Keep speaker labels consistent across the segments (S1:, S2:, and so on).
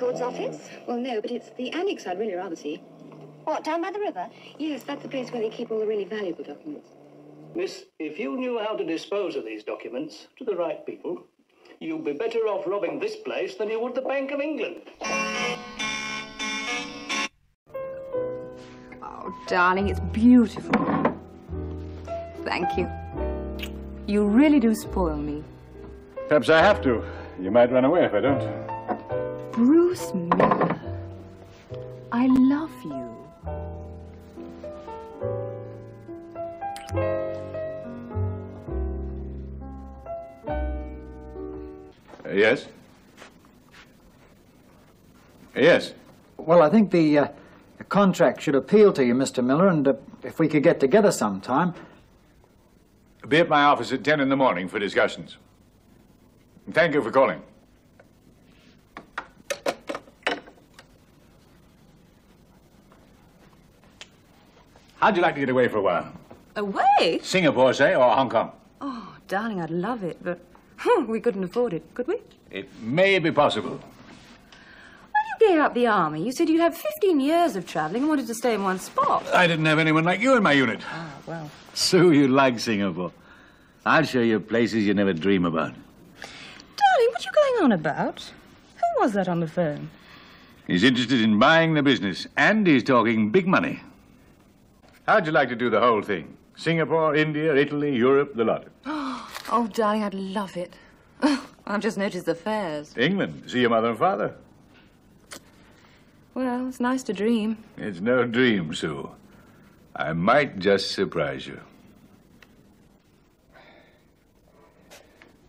S1: Records Office. Well, no, but it's the annex I'd really rather see. What, down by the river? Yes, that's the place where they keep all the really valuable documents.
S2: Miss, if you knew how to dispose of these documents to the right people, you'd be better off robbing this place than you would the Bank of England.
S3: Oh, darling, it's beautiful. Thank you. You really do spoil me.
S4: Perhaps I have to. You might run away if I don't.
S3: Bruce Miller. I love you.
S4: Uh, yes? Yes.
S5: Well, I think the, uh, the contract should appeal to you, Mr. Miller, and uh, if we could get together sometime.
S4: Be at my office at 10 in the morning for discussions. Thank you for calling. How'd you like to get away for a while?
S3: Away?
S4: Singapore, say, or Hong Kong?
S3: Oh, darling, I'd love it, but we couldn't afford it, could we?
S4: It may be possible.
S3: When you gave up the army, you said you'd had 15 years of travelling and wanted to stay in one spot.
S4: I didn't have anyone like you in my unit.
S3: Ah, well.
S6: So you like Singapore. I'll show you places you never dream about.
S3: Darling, what are you going on about? Who was that on the phone?
S4: He's interested in buying the business, and he's talking big money. How'd you like to do the whole thing? Singapore, India, Italy, Europe, the lot.
S3: Oh, darling, I'd love it. I've just noticed the fares.
S4: England, see your mother and father.
S3: Well, it's nice to dream.
S4: It's no dream, Sue. I might just surprise you.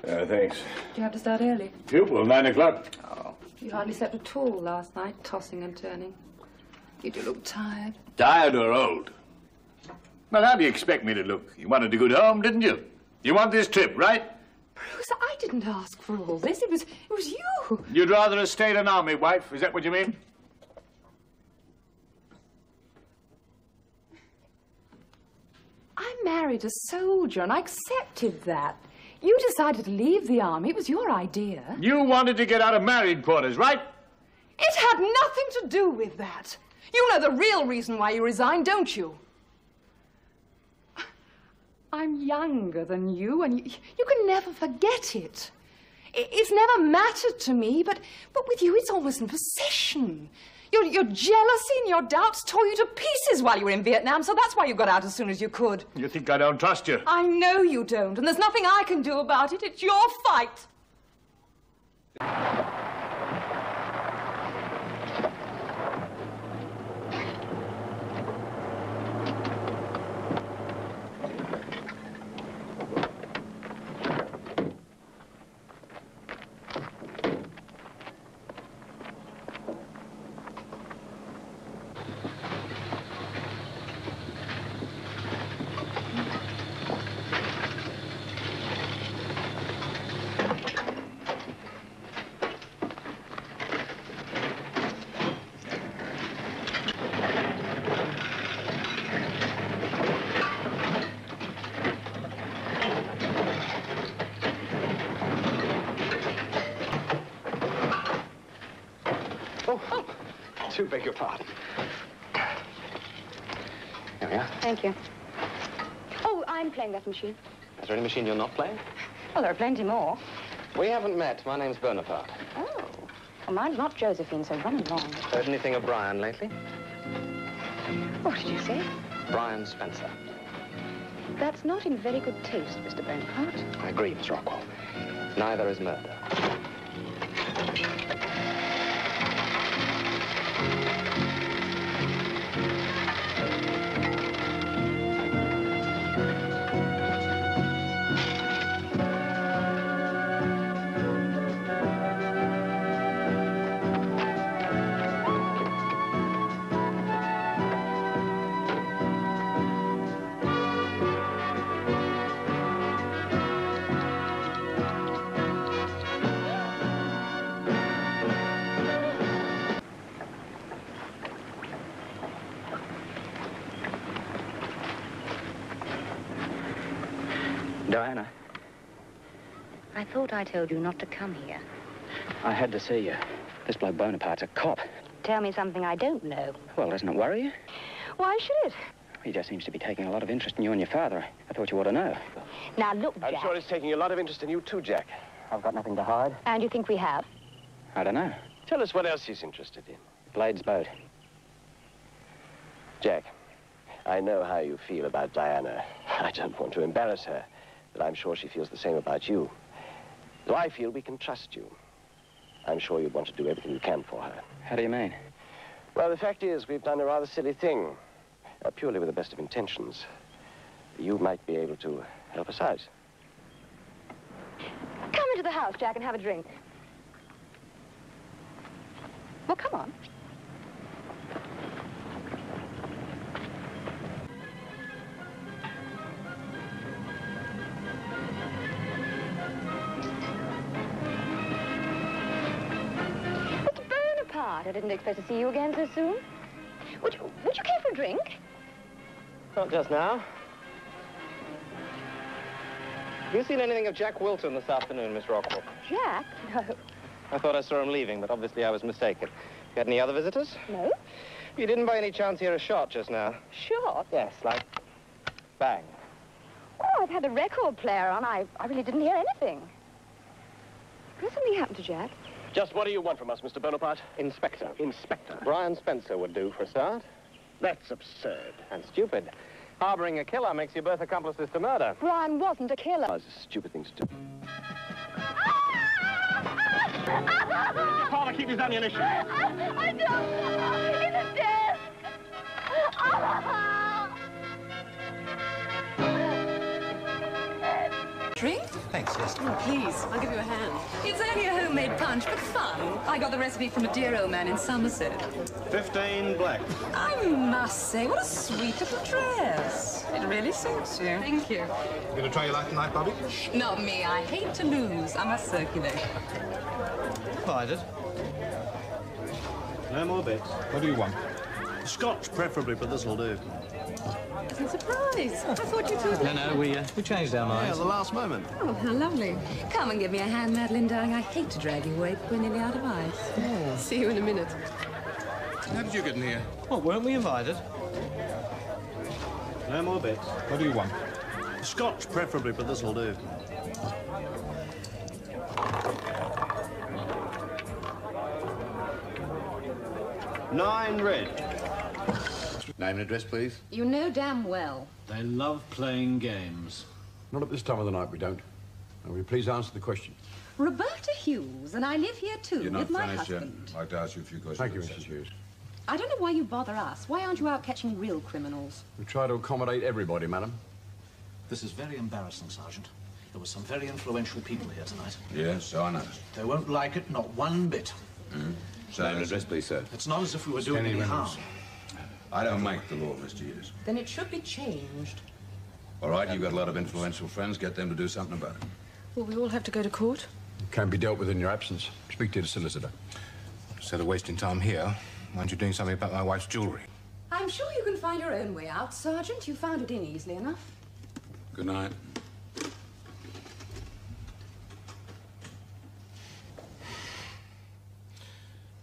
S4: Uh, thanks.
S3: Do you have to start early?
S4: Pupil, nine o'clock.
S3: Oh, you hardly slept at all last night, tossing and turning. You do look tired.
S4: Tired or old? Well, how do you expect me to look? You wanted a good home, didn't you? You want this trip, right?
S3: Bruce, I didn't ask for all this. It was, it was you.
S4: You'd rather have stayed an army wife? Is that what you mean?
S3: I married a soldier and I accepted that. You decided to leave the army. It was your idea.
S4: You wanted to get out of married quarters, right?
S3: It had nothing to do with that. You know the real reason why you resigned, don't you? I'm younger than you, and you, you can never forget it. It's never mattered to me, but, but with you, it's almost an obsession. Your, your jealousy and your doubts tore you to pieces while you were in Vietnam, so that's why you got out as soon as you could.
S4: You think I don't trust you?
S3: I know you don't, and there's nothing I can do about it. It's your fight.
S7: Do beg your pardon. Here we are.
S1: Thank you. Oh, I'm playing that machine.
S7: Is there any machine you're not playing?
S1: Well, there are plenty more.
S7: We haven't met. My name's Bonaparte.
S1: Oh. Well, mine's not Josephine, so run along.
S7: Heard anything of Brian lately?
S1: What did you say?
S7: Brian Spencer.
S1: That's not in very good taste, Mr. Bonaparte.
S7: I agree, Miss Rockwell. Neither is murder.
S1: Thought I told you not to come here.
S7: I had to see you. This bloke Bonaparte's a cop.
S1: Tell me something I don't know.
S7: Well, doesn't it worry you?
S1: Why should it?
S7: He just seems to be taking a lot of interest in you and your father. I thought you ought to know.
S1: Now, look, Jack.
S8: I'm sure he's taking a lot of interest in you too, Jack.
S7: I've got nothing to hide.
S1: And you think we have?
S7: I don't know.
S8: Tell us what else he's interested in.
S7: Blade's boat.
S8: Jack, I know how you feel about Diana. I don't want to embarrass her, but I'm sure she feels the same about you. So I feel we can trust you. I'm sure you'd want to do everything you can for her.
S7: How do you mean?
S8: Well, the fact is, we've done a rather silly thing, uh, purely with the best of intentions. You might be able to help us out.
S1: Come into the house, Jack, and have a drink. Well, come on. I didn't expect to see you again so soon. Would you, would you care for a drink?
S7: Not just now. Have you seen anything of Jack Wilton this afternoon, Miss Rockwell?
S1: Jack? No.
S7: I thought I saw him leaving, but obviously I was mistaken. You had any other visitors?
S1: No?
S7: You didn't by any chance hear a shot just now?
S1: Shot?
S7: Yes, like bang.
S1: Oh, I've had the record player on. I, I really didn't hear anything. Has something happened to Jack?
S8: Just what do you want from us, Mr. Bonaparte?
S7: Inspector.
S8: Inspector.
S7: Brian Spencer would do for a start.
S8: That's absurd.
S7: And stupid. Harboring a killer makes you both accomplices to murder.
S1: Brian wasn't a killer.
S8: That's a stupid thing to do.
S7: Father, keep his ammunition.
S1: I don't. In the desk.
S9: Thanks, yes.
S3: Oh, please, I'll give you a hand. It's only a homemade punch, but fun. I got the recipe from a dear old man in Somerset.
S10: 15 black.
S3: I must say, what a sweet little dress. It really suits you. Thank you.
S10: You gonna try your luck tonight, Bobby?
S3: Not me. I hate to lose. I must circulate.
S10: Provided. No more bets. What do you want? Scotch, preferably, but this'll do.
S3: It's a surprise. I thought you two...
S9: No, no, we, uh, we changed our minds.
S10: Yeah,
S9: minds.
S10: the last moment.
S3: Oh, how lovely. Come and give me a hand, Madeline, darling. I hate to drag you away, but we're nearly out of ice. See you in a minute.
S10: How did you get in here? Well, weren't we invited? No more bets. What do you want? Scotch, preferably, but this'll do. Nine red.
S11: Name and address, please.
S3: You know damn well.
S11: They love playing games. Not at this time of the night, we don't. Now, will you please answer the question?
S3: Roberta Hughes, and I live here too with my husband.
S11: I'd like to ask you a few questions. Thank you, Mrs. Hughes.
S3: I don't know why you bother us. Why aren't you out catching real criminals?
S11: We try to accommodate everybody, madam.
S12: This is very embarrassing, Sergeant. There were some very influential people here tonight.
S11: Yes, I know.
S12: They won't like it, not one bit.
S11: Mm. Name and address, please, sir.
S12: It's not as if we were doing
S11: Kenny
S12: any harm.
S11: Reynolds. I don't make the law, Mr. Hughes.
S3: Then it should be changed.
S11: All right, you've got a lot of influential friends. Get them to do something about it.
S3: Well, we all have to go to court?
S11: It Can be dealt with in your absence. Speak to the solicitor.
S13: Instead of wasting time here, why aren't you doing something about my wife's jewelry?
S3: I'm sure you can find your own way out, Sergeant. You found it in easily enough.
S11: Good night.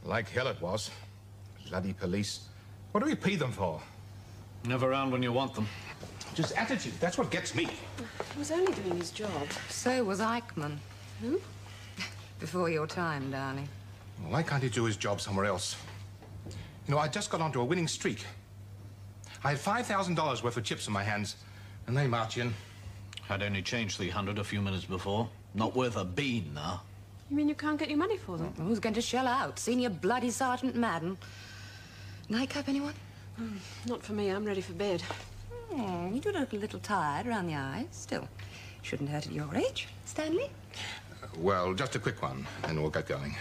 S13: Like hell it was.
S11: Bloody police. What do we pay them for?
S12: Never around when you want them.
S11: Just attitude. That's what gets me.
S9: He was only doing his job.
S14: So was Eichmann.
S9: Who?
S14: Before your time, darling.
S11: Well, why can't he do his job somewhere else? You know, I just got onto a winning streak. I had $5,000 worth of chips in my hands, and they march in.
S12: Had only changed 300 a few minutes before. Not worth a bean now.
S9: You mean you can't get your money for them?
S14: Who's going to shell out? Senior Bloody Sergeant Madden? Nightcap, anyone?
S9: Hmm, not for me. I'm ready for bed.
S14: Hmm, you do look a little tired around the eyes. Still, shouldn't hurt at your age. Stanley?
S11: Well, just a quick one, and we'll get going.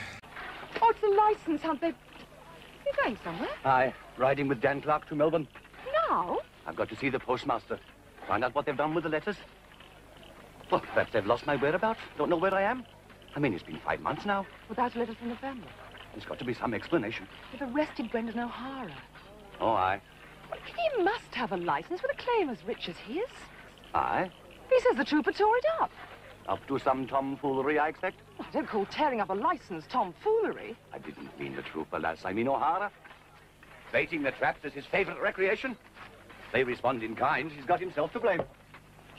S3: Oh, it's the license hunt. They... You're going somewhere?
S15: Aye, riding with Dan Clark to Melbourne.
S3: Now?
S15: I've got to see the postmaster. Find out what they've done with the letters. Well, perhaps they've lost my whereabouts. Don't know where I am. I mean, it's been five months now.
S3: Without letters from the family.
S15: There's got to be some explanation.
S3: They've arrested Brendan O'Hara.
S15: Oh, aye.
S3: He must have a license with a claim as rich as his.
S15: Aye.
S3: He says the trooper tore it up.
S15: Up to some tomfoolery, I expect.
S3: I don't call tearing up a license tomfoolery.
S15: I didn't mean the trooper, lass. I mean O'Hara. Baiting the traps is his favorite recreation. They respond in kind. He's got himself to blame.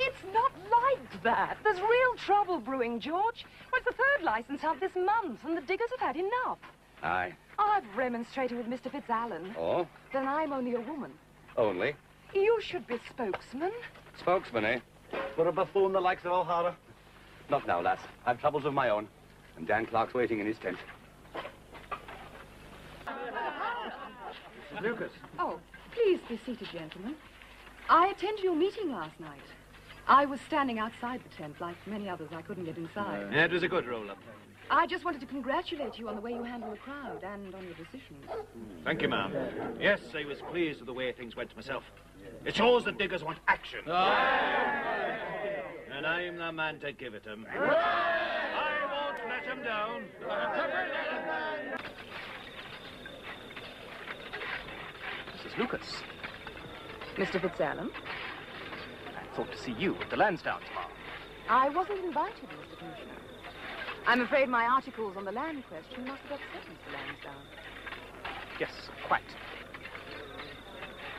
S3: It's not like that. There's real trouble brewing, George. Well, it's the third license hunt this month, and the diggers have had enough.
S15: Aye.
S3: I've remonstrated with Mr. Fitzallen.
S15: Oh?
S3: Then I'm only a woman.
S15: Only?
S3: You should be spokesman.
S15: Spokesman, eh? For a buffoon the likes of O'Hara? Not now, lass. I've troubles of my own. And Dan Clark's waiting in his tent.
S3: Mrs. Lucas. Oh, please be seated, gentlemen. I attended your meeting last night. I was standing outside the tent, like many others. I couldn't get inside.
S16: Yeah, it was a good roll-up.
S3: I just wanted to congratulate you on the way you handled the crowd and on your decisions.
S16: Thank you, ma'am. Yes, I was pleased with the way things went myself. It shows the diggers want action. And I'm the man to give it them. I won't let them down.
S17: Mrs. Lucas,
S3: Mr. Fitzallen?
S17: I thought to see you at the Lansdowne tomorrow.
S3: I wasn't invited, Mr. Commissioner. I'm afraid my articles on the land question must have upset Mr. Lansdowne.
S17: Yes, quite.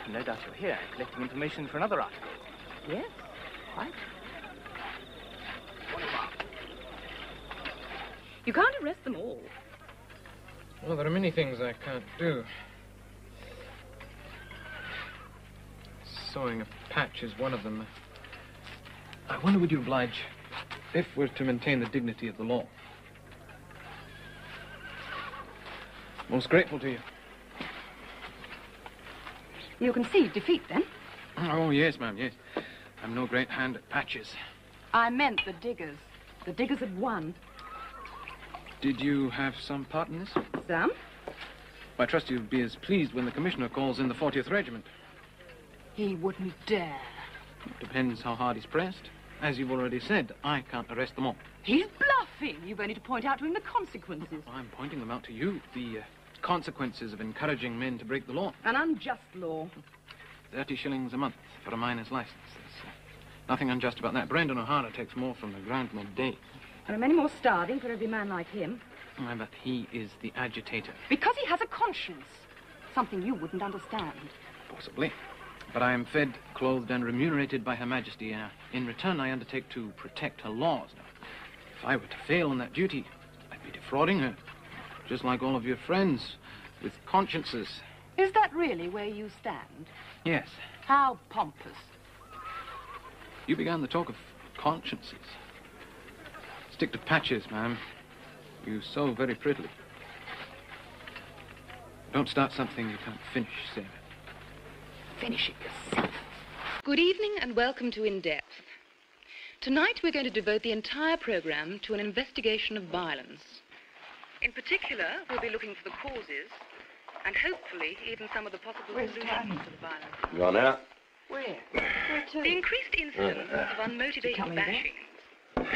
S17: No doubt you're here collecting information for another article.
S3: Yes, quite. You can't arrest them all.
S18: Well, there are many things I can't do. Sewing a patch is one of them. I wonder would you oblige if we're to maintain the dignity of the law? Most grateful to you.
S3: You concede defeat, then?
S18: Oh, yes, ma'am, yes. I'm no great hand at patches.
S3: I meant the diggers. The diggers had won.
S18: Did you have some part in this?
S3: Some?
S18: I trust you'll be as pleased when the commissioner calls in the 40th Regiment.
S3: He wouldn't dare.
S18: Depends how hard he's pressed. As you've already said, I can't arrest them all.
S3: He's bluffing. You've only to point out to him the consequences.
S18: I'm pointing them out to you. The uh, consequences of encouraging men to break the law.
S3: An unjust law.
S18: 30 shillings a month for a miner's license. There's uh, nothing unjust about that. Brendan O'Hara takes more from the ground than a day.
S3: There are many more starving for every man like him.
S18: Oh, but he is the agitator.
S3: Because he has a conscience. Something you wouldn't understand.
S18: Possibly. But I am fed, clothed, and remunerated by Her Majesty. Uh, in return, I undertake to protect her laws. Now, if I were to fail in that duty, I'd be defrauding her. Just like all of your friends, with consciences.
S3: Is that really where you stand?
S18: Yes.
S3: How pompous.
S18: You began the talk of consciences. Stick to patches, ma'am. You sew very prettily. Don't start something you can't finish, Sarah.
S3: Finish it yourself.
S19: Good evening and welcome to In Depth. Tonight we're going to devote the entire program to an investigation of violence. In particular, we'll be looking for the causes and hopefully even some of the possible
S20: Where's
S19: solutions
S20: Tony?
S19: to the violence.
S15: You on now?
S20: Where? Where to?
S19: The increased incidence
S15: Uh,
S19: of unmotivated
S20: coming
S19: bashing,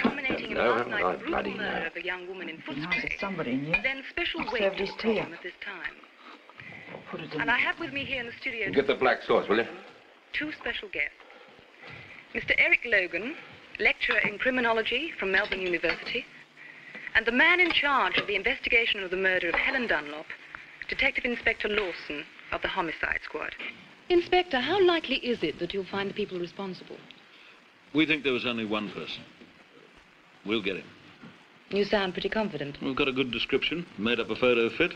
S19: culminating in
S15: No,
S19: last night's brutal murder
S15: no.
S19: of a young woman in
S20: Be nice
S19: Footscray,
S20: if somebody
S19: then special
S20: I
S19: weight
S20: served
S19: to
S20: his
S19: the problem at this time.
S20: Put it in.
S19: And I have with me here in the studio
S11: Get the black sauce, will you?
S19: two special guests. Mr. Eric Logan, lecturer in criminology from Melbourne University, and the man in charge of the investigation of the murder of Helen Dunlop,
S3: Detective Inspector Lawson of the Homicide Squad. Inspector, how likely is it that you'll find the people responsible?
S21: We think there was only one person. We'll get him.
S3: You sound pretty confident.
S21: We've got a good description, made up a photo fit.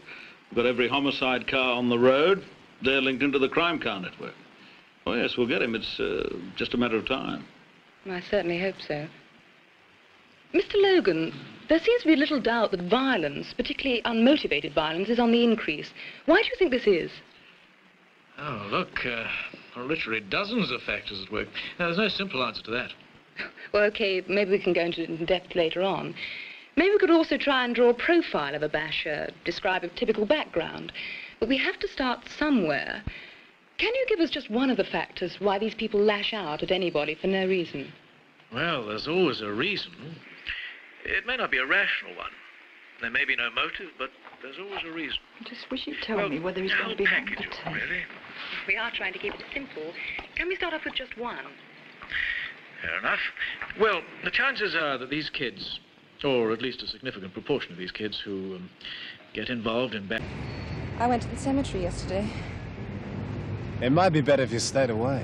S21: We've got every homicide car on the road. They're linked into the crime car network. Oh, yes, we'll get him. It's uh, just a matter of time.
S3: I certainly hope so. Mr. Logan, there seems to be little doubt that violence, particularly unmotivated violence, is on the increase. Why do you think this is?
S18: Oh, look, uh, there are literally dozens of factors at work. Now, there's no simple answer to that.
S3: Well, okay, maybe we can go into it in depth later on. Maybe we could also try and draw a profile of a basher, describe a typical background. But we have to start somewhere. Can you give us just one of the factors why these people lash out at anybody for no reason?
S18: Well, there's always a reason. It may not be a rational one. There may be no motive, but there's always a reason.
S22: I just wish you'd tell
S18: Well,
S22: me whether he's going to
S18: whole
S22: be home
S18: package,
S22: for tea.
S18: really.
S3: We are trying to keep it simple. Can we start off with just one?
S18: Fair enough. Well, the chances are that these kids, or at least a significant proportion of these kids who um, get involved in bad...
S23: I went to the cemetery yesterday.
S10: It might be better if you stayed away.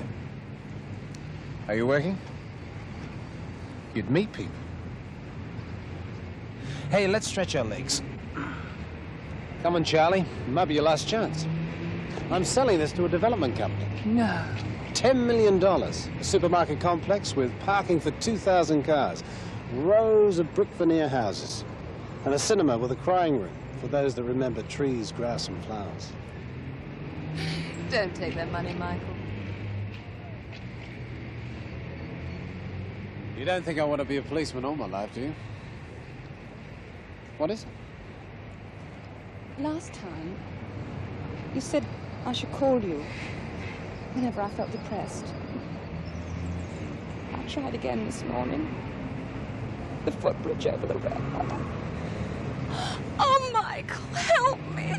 S10: Are you working? You'd meet people. Hey, let's stretch our legs. Come on, Charlie. It might be your last chance. I'm selling this to a development company.
S23: No.
S10: $10 million. A supermarket complex with parking for 2,000 cars. Rows of brick veneer houses. And a cinema with a crying room for those that remember trees, grass, and flowers.
S23: Don't take that money, Michael.
S10: You don't think I want to be a policeman all my life, do you? What is it?
S23: Last time, you said I should call you whenever I felt depressed. I tried again this morning. The footbridge over the railway. Oh, Michael, help me.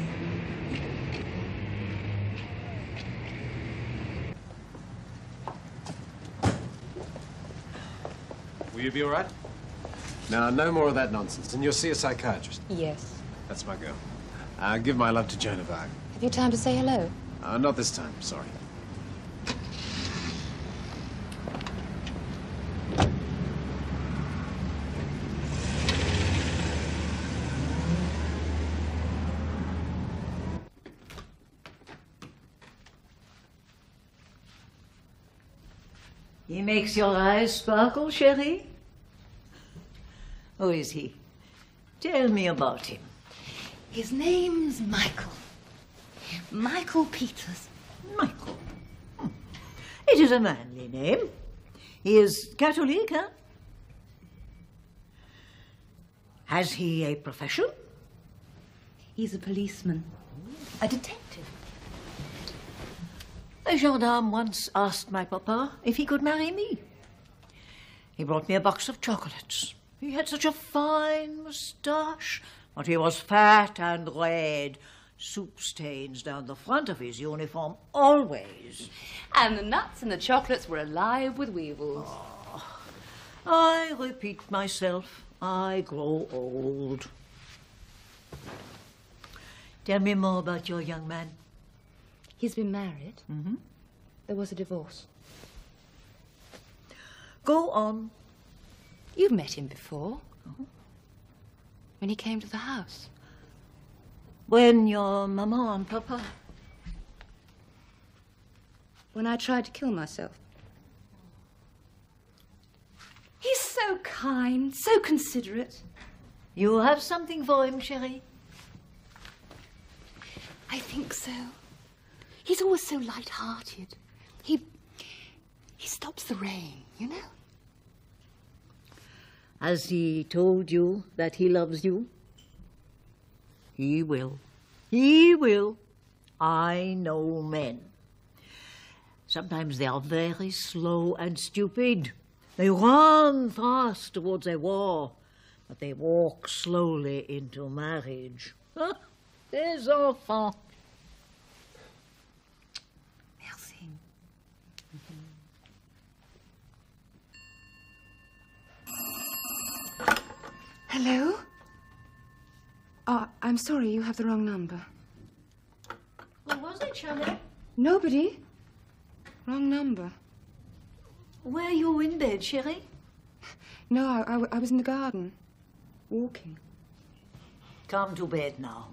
S10: Will you be all right? Now, no more of that nonsense, and you'll see a psychiatrist.
S23: Yes.
S10: That's my girl. Uh, give my love to Joan of Arc.
S23: Have you time to say hello?
S10: Uh, not this time, sorry.
S24: He makes your eyes sparkle, chérie? Who is he? Tell me about him.
S23: His name's Michael. Michael Peters.
S24: Michael. Hmm. It is a manly name. He is Catholic, huh? Has he a profession?
S23: He's a policeman. A detective.
S24: A gendarme once asked my papa if he could marry me. He brought me a box of chocolates. He had such a fine moustache, but he was fat and red. Soup stains down the front of his uniform, always.
S23: And the nuts and the chocolates were alive with weevils.
S24: I repeat myself, I grow old. Tell me more about your young man.
S23: He's been married.
S24: Mm-hmm.
S23: There was a divorce.
S24: Go on.
S23: You've met him before. When he came to the house.
S24: When your mama and papa.
S23: When I tried to kill myself. He's so kind, so considerate.
S24: You have something for him, chérie?
S23: I think so. He's always so light-hearted. He he stops the rain, you know.
S24: Has he told you that he loves you? He will. He will. I know men. Sometimes they are very slow and stupid. They run fast towards a war, but they walk slowly into marriage. Des enfants.
S23: Hello? Oh, I'm sorry, you have the wrong number.
S24: Who was it, Charlotte?
S25: Nobody. Wrong number.
S24: Were you in bed, chérie?
S25: No, I, I, I was in the garden, walking.
S24: Come to bed now.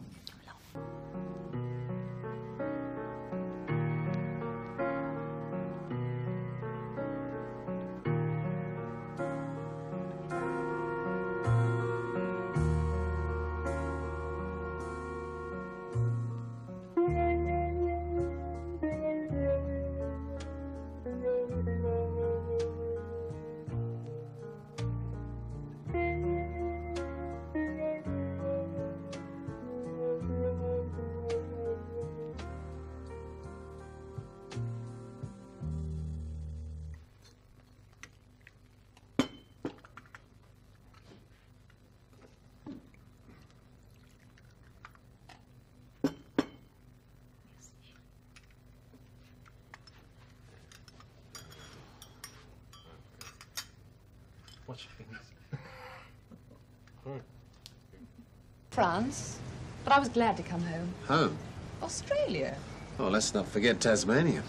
S3: France. But I was glad to come home.
S10: Home?
S3: Australia.
S10: Oh, let's not forget Tasmania.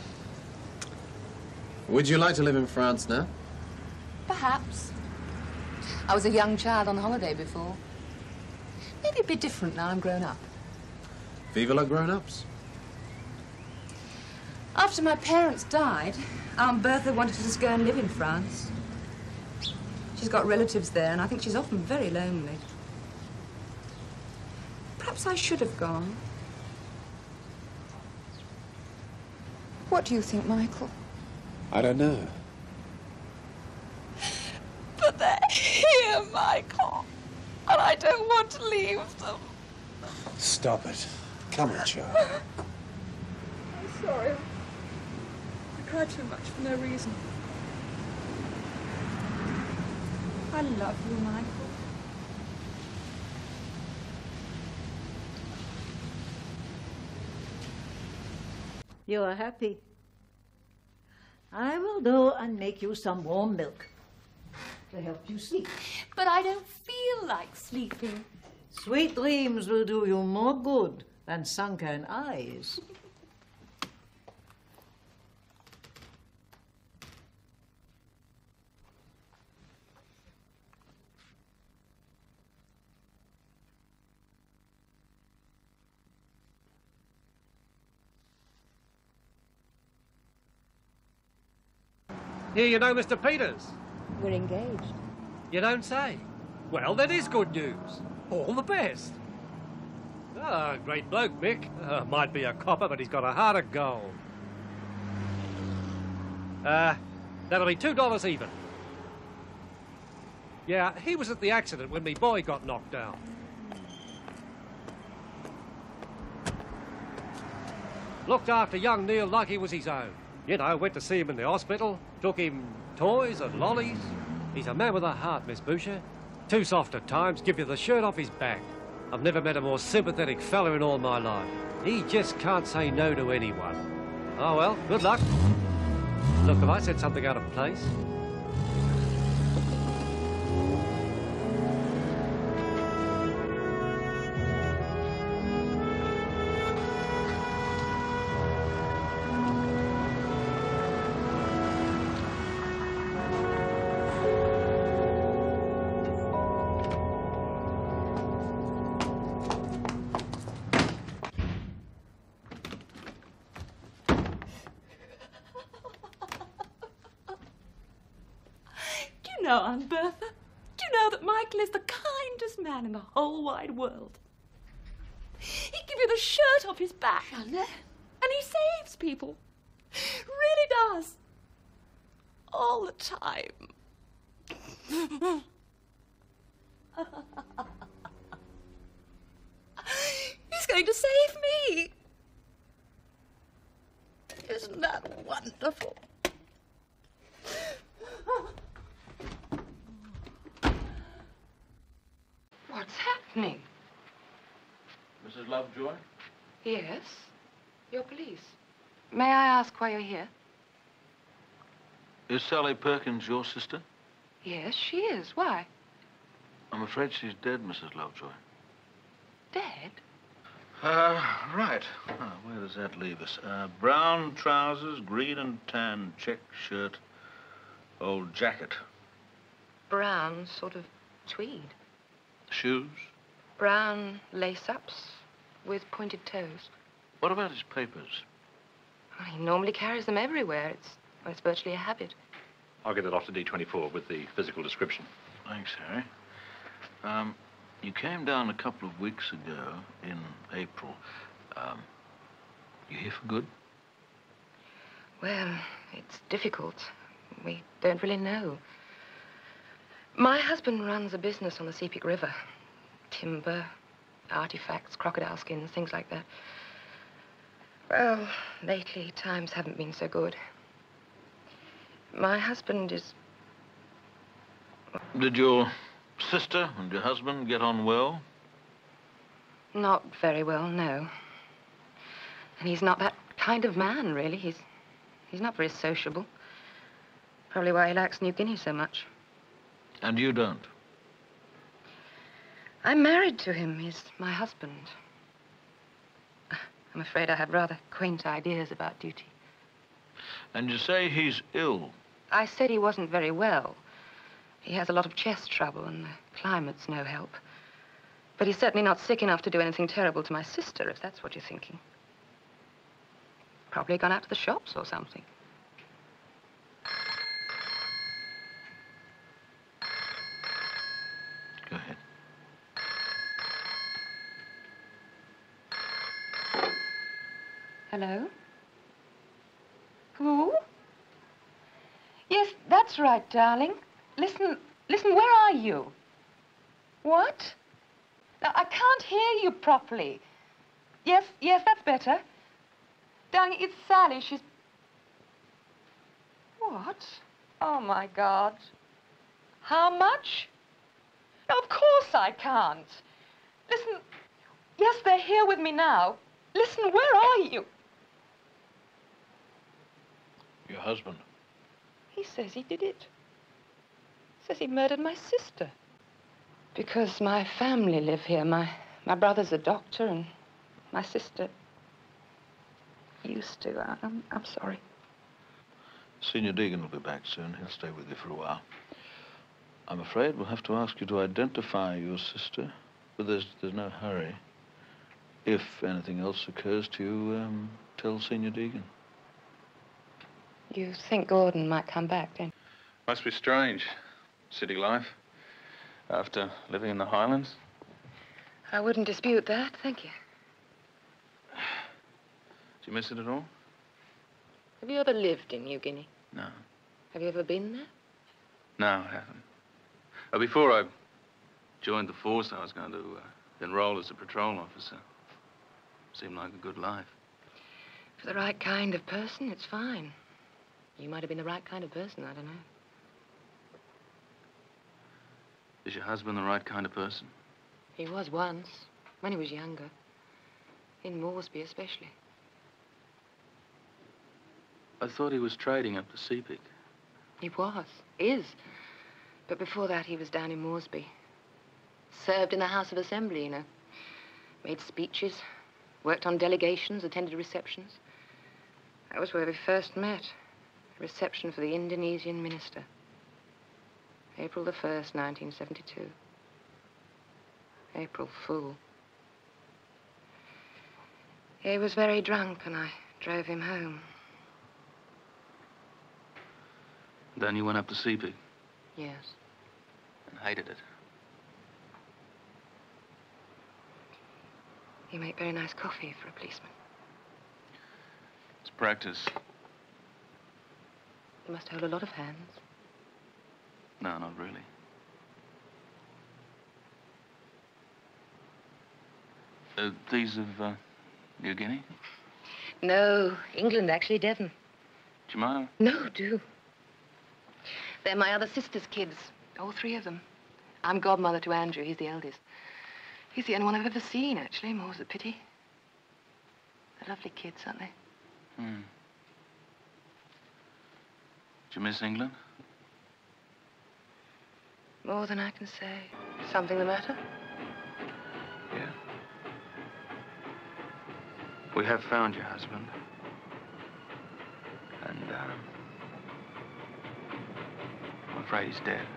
S10: Would you like to live in France now?
S3: Perhaps. I was a young child on holiday before. Maybe a bit different now I'm grown up.
S10: Viva la grown-ups.
S3: After my parents died, Aunt Bertha wanted to just go and live in France. She's got relatives there, and I think she's often very lonely. Perhaps I should have gone. What do you think, Michael?
S10: I don't know.
S26: But they're here, Michael. And I don't want to leave them.
S10: Stop it. Come on, Charlie.
S26: I'm sorry. I cried too much for no reason.
S3: I love you, Michael.
S24: You are happy. I will go and make you some warm milk to help you sleep.
S26: But I don't feel like sleeping.
S24: Sweet dreams will do you more good than sunken eyes.
S27: Here, you know Mr. Peters.
S3: We're engaged.
S27: You don't say. Well, that is good news. All the best. Ah, great bloke, Mick. Uh, might be a copper, but he's got a heart of gold. Uh, that'll be two dollars even. Yeah, he was at the accident when me boy got knocked down. Looked after young Neil like he was his own. You know, went to see him in the hospital, took him toys and lollies. He's a man with a heart, Miss Boucher. Too soft at times, give you the shirt off his back. I've never met a more sympathetic fella in all my life. He just can't say no to anyone. Oh well, good luck. Look, have I said something out of place?
S26: Wide world? He'd give you the shirt off his back. And he saves people. Really does. All the time. He's going to save me. Isn't that wonderful?
S3: What's happening?
S21: Mrs. Lovejoy?
S3: Yes? You're police. May I ask why you're here?
S21: Is Sally Perkins your sister?
S3: Yes, she is. Why?
S21: I'm afraid she's dead, Mrs. Lovejoy.
S3: Dead?
S21: Uh, right. Ah, where does that leave us? Uh, brown trousers, green and tan check shirt, old jacket.
S3: Brown, sort of tweed.
S21: Shoes?
S3: Brown lace-ups with pointed toes.
S21: What about his papers?
S3: Well, he normally carries them everywhere. It's, well, it's virtually a habit.
S17: I'll get it off to D24 with the physical description.
S21: Thanks, Harry. Um, you came down a couple of weeks ago in April. Um, you here for good?
S3: Well, it's difficult. We don't really know. My husband runs a business on the Sepik River. Timber, artifacts, crocodile skins, things like that. Well, lately, times haven't been so good. My husband is...
S21: Did your sister and your husband get on well?
S3: Not very well, no. And he's not that kind of man, really. He's, he's not very sociable. Probably why he likes New Guinea so much.
S21: And you don't?
S3: I'm married to him. He's my husband. I'm afraid I have rather quaint ideas about duty.
S21: And you say he's ill?
S3: I said he wasn't very well. He has a lot of chest trouble, and the climate's no help. But he's certainly not sick enough to do anything terrible to my sister, if that's what you're thinking. Probably gone out to the shops or something.
S21: Go ahead.
S3: Hello? Who? Yes, that's right, darling. Listen, listen, where are you? What? Now, I can't hear you properly. Yes, yes, that's better. Darling, it's Sally. She's... What? Oh, my God. How much? No, of course I can't. Listen, yes, they're here with me now. Listen, where are you?
S21: Your husband?
S3: He says he did it. Says he murdered my sister. Because my family live here. My, my brother's a doctor, and my sister used to. I, I'm, I'm sorry.
S21: Senior Deegan will be back soon. He'll stay with you for a while. I'm afraid we'll have to ask you to identify your sister, but there's, there's no hurry. If anything else occurs to you, um, tell Senior Deegan.
S3: You think Gordon might come back, don't you?
S18: Must be strange. City life. After living in the Highlands.
S3: I wouldn't dispute that, thank you.
S18: Do you miss it at all?
S3: Have you ever lived in New Guinea?
S18: No.
S3: Have you ever been there?
S18: No, I haven't. Uh, before I joined the force, I was going to uh, enroll as a patrol officer. Seemed like a good life.
S3: For the right kind of person, it's fine. You might have been the right kind of person, I don't know.
S18: Is your husband the right kind of person?
S3: He was once, when he was younger. In Moresby, especially.
S18: I thought he was trading up to Sepik.
S3: He was, is. But before that, he was down in Moresby. Served in the House of Assembly, you know. Made speeches, worked on delegations, attended receptions. That was where we first met. Reception for the Indonesian minister. April the 1st, 1972. April Fool. He was very drunk, and I drove him home.
S18: Then you went up to Sepik
S3: Yes.
S18: and hated it.
S3: You make very nice coffee for a policeman.
S18: It's practice.
S3: You must hold a lot of hands.
S18: No, not really. Uh, these of uh, New Guinea?
S3: No, England, actually, Devon.
S18: Jemima?
S3: No, do. They're my other sister's kids. All three of them. I'm godmother to Andrew. He's the eldest. He's the only one I've ever seen, actually. More's the pity. They're lovely kids, aren't they?
S18: Hmm. Did you miss England?
S3: More than I can say. Something the matter?
S18: Yeah.
S28: We have found your husband. And, um, I'm afraid he's dead.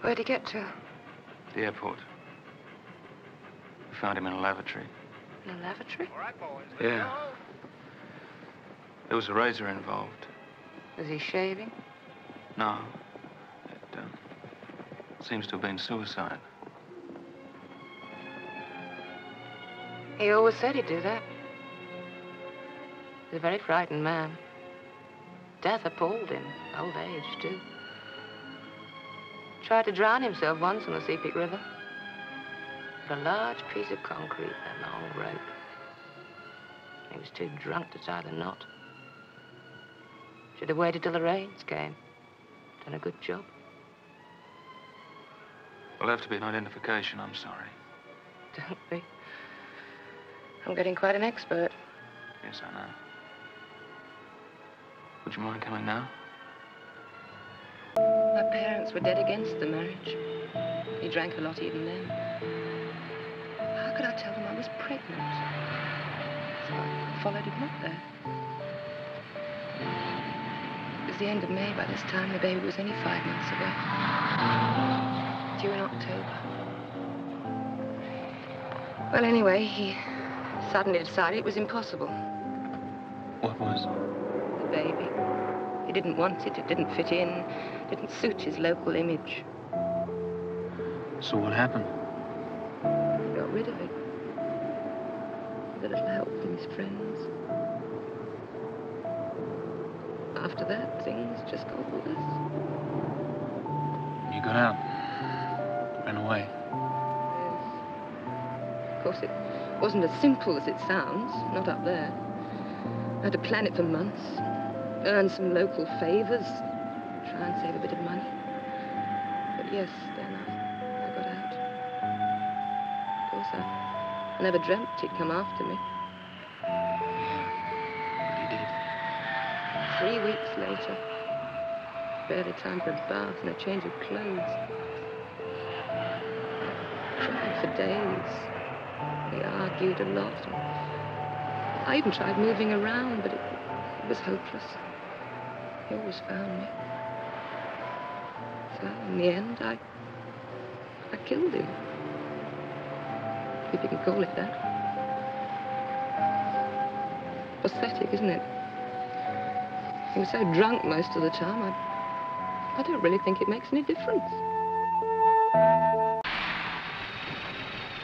S3: Where'd he get to?
S28: The airport. We found him in a lavatory.
S3: In a lavatory?
S28: Yeah. There was a razor involved.
S3: Was he shaving?
S28: No. It um, seems to have been suicide.
S3: He always said he'd do that. He's a very frightened man. Death appalled him. Old age, too. Tried to drown himself once in the Sepik River. With a large piece of concrete and a long rope. He was too drunk to tie the knot. Should have waited till the rains came. Done a good job.
S28: There'll have to be an identification, I'm sorry.
S3: Don't be. I'm getting quite an expert.
S28: Yes, I know. Would you mind coming now?
S3: My parents were dead against the marriage. He drank a lot even then. How could I tell them I was pregnant? So I followed him up there. The end of May by this time. The baby was only five months ago. Due in October. Well, anyway, he suddenly decided it was impossible.
S28: What was?
S3: The baby. He didn't want it. It didn't fit in. Didn't suit his local image.
S28: So what happened?
S3: He got rid of it. With a little help from his friends. After that, things just got worse.
S28: You got out. Ran away. Yes.
S3: Of course, it wasn't as simple as it sounds. Not up there. I had to plan it for months. Earn some local favors. Try and save a bit of money. But yes, then I, I got out. Of course, I, I never dreamt he'd come after me. Three weeks later, barely time for a bath and a change of clothes. Cried for days. We argued a lot. I even tried moving around, but it, it was hopeless. He always found me. So in the end, I, I killed him. If you can call it that. Pathetic, isn't it? He was so drunk most of the time, I, I don't really think it makes any difference.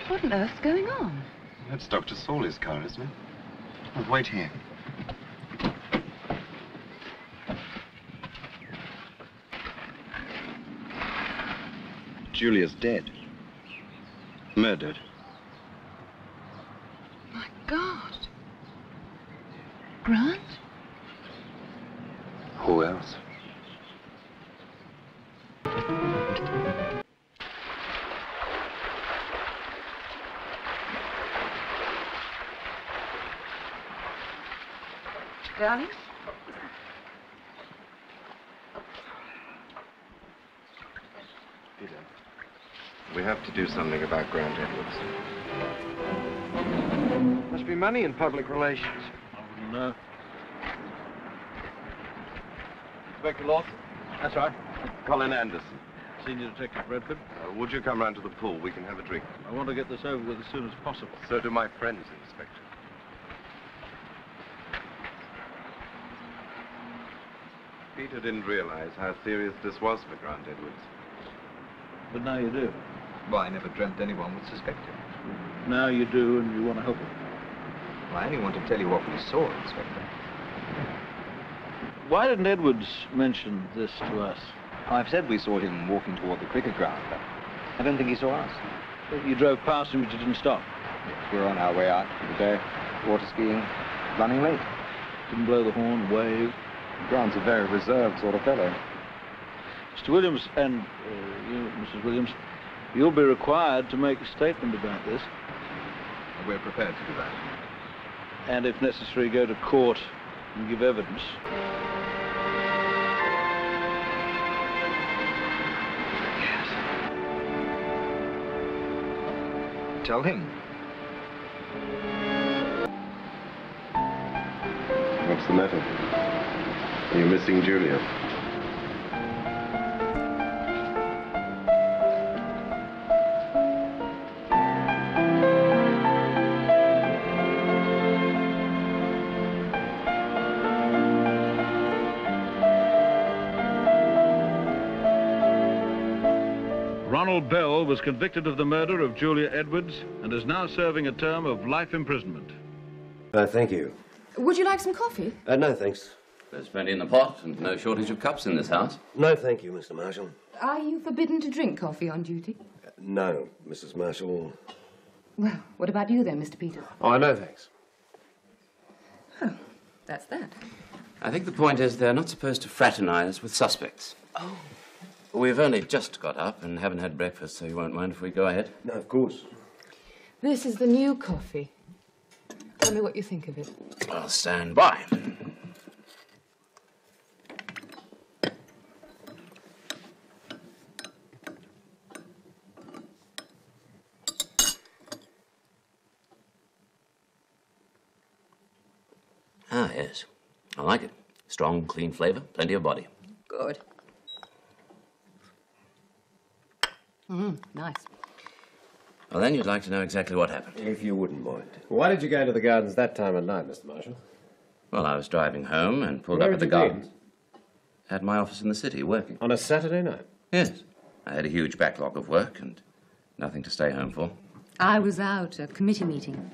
S29: What on earth's going on?
S30: That's Dr. Sawley's car, isn't it? Well, wait here. Julia's dead. Murdered. To do something about Grant Edwards.
S31: Must be money in public relations.
S21: I wouldn't know. Inspector Lawson?
S30: That's right. Colin Anderson.
S21: Senior Detective Redford.
S30: Uh, would you come round to the pool? We can have a drink.
S21: I want to get this over with as soon as possible.
S30: So do my friends, Inspector. Peter didn't realize how serious this was for Grant Edwards.
S21: But now you do.
S32: Well, I never dreamt anyone would suspect him.
S21: Now you do, and you want to help him.
S32: Well, I only want to tell you what we saw, Inspector.
S21: Why didn't Edwards mention this to us?
S32: I've said we saw him walking toward the cricket ground, but I don't think he saw us.
S21: You drove past him, but you didn't stop.
S32: Yes, We were on our way out for the day, water skiing, running late.
S21: Didn't blow the horn, wave.
S32: Grant's a very reserved sort of fellow.
S21: Mr. Williams and uh, you, Mrs. Williams, you'll be required to make a statement about this.
S32: We're prepared to do that.
S21: And if necessary, go to court and give evidence. Yes.
S32: Tell him.
S30: What's the matter? Are you missing Julia?
S21: Ronald Bell was convicted of the murder of Julia Edwards and is now serving a term of life imprisonment.
S10: Uh, thank you.
S3: Would you like some coffee?
S10: Uh, no, thanks.
S33: There's plenty in the pot and no shortage of cups in this house.
S10: No, thank you, Mr. Marshall.
S3: Are you forbidden to drink coffee on duty?
S10: No, Mrs. Marshall.
S3: Well, what about you then, Mr. Peters?
S10: Oh, no, thanks.
S3: Oh, That's that.
S33: I think the point is they're not supposed to fraternize with suspects.
S3: Oh.
S33: We've only just got up and haven't had breakfast, so you won't mind if we go ahead?
S10: No, of course.
S3: This is the new coffee. Tell me what you think of it.
S33: I'll stand by. Ah, yes. I like it. Strong, clean flavor, plenty of body.
S3: Good. Mm, nice.
S33: Well, then you'd like to know exactly what happened.
S10: If you wouldn't mind. Why did you go to the gardens that time of night, Mr. Marshall?
S33: Well, I was driving home and pulled
S10: Where
S33: up at the
S10: you been?
S33: gardens. At my office in the city, working.
S10: On a Saturday night?
S33: Yes. I had a huge backlog of work and nothing to stay home for.
S3: I was out at a committee meeting.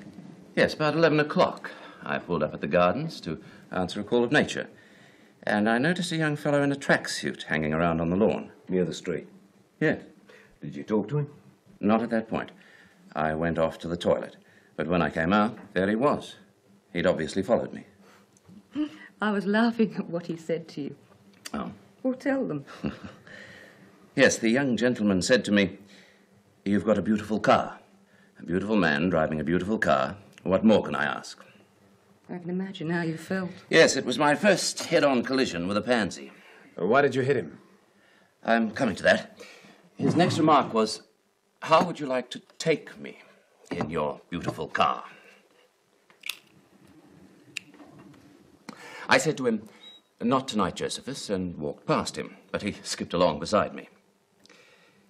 S33: Yes, about 11 o'clock. I pulled up at the gardens to answer a call of nature. And I noticed a young fellow in a tracksuit hanging around on the lawn.
S10: Near the street?
S33: Yes.
S10: Did you talk to him?
S33: Not at that point. I went off to the toilet. But when I came out, there he was. He'd obviously followed me.
S3: I was laughing at what he said to you.
S33: Oh.
S3: Well, tell them.
S33: Yes, the young gentleman said to me, You've got a beautiful car. A beautiful man driving a beautiful car. What more can I ask?
S3: I can imagine how you felt.
S33: Yes, it was my first head on collision with a pansy.
S10: Why did you hit him?
S33: I'm coming to that. His next remark was, How would you like to take me in your beautiful car? I said to him, Not tonight, Josephus, and walked past him, but he skipped along beside me.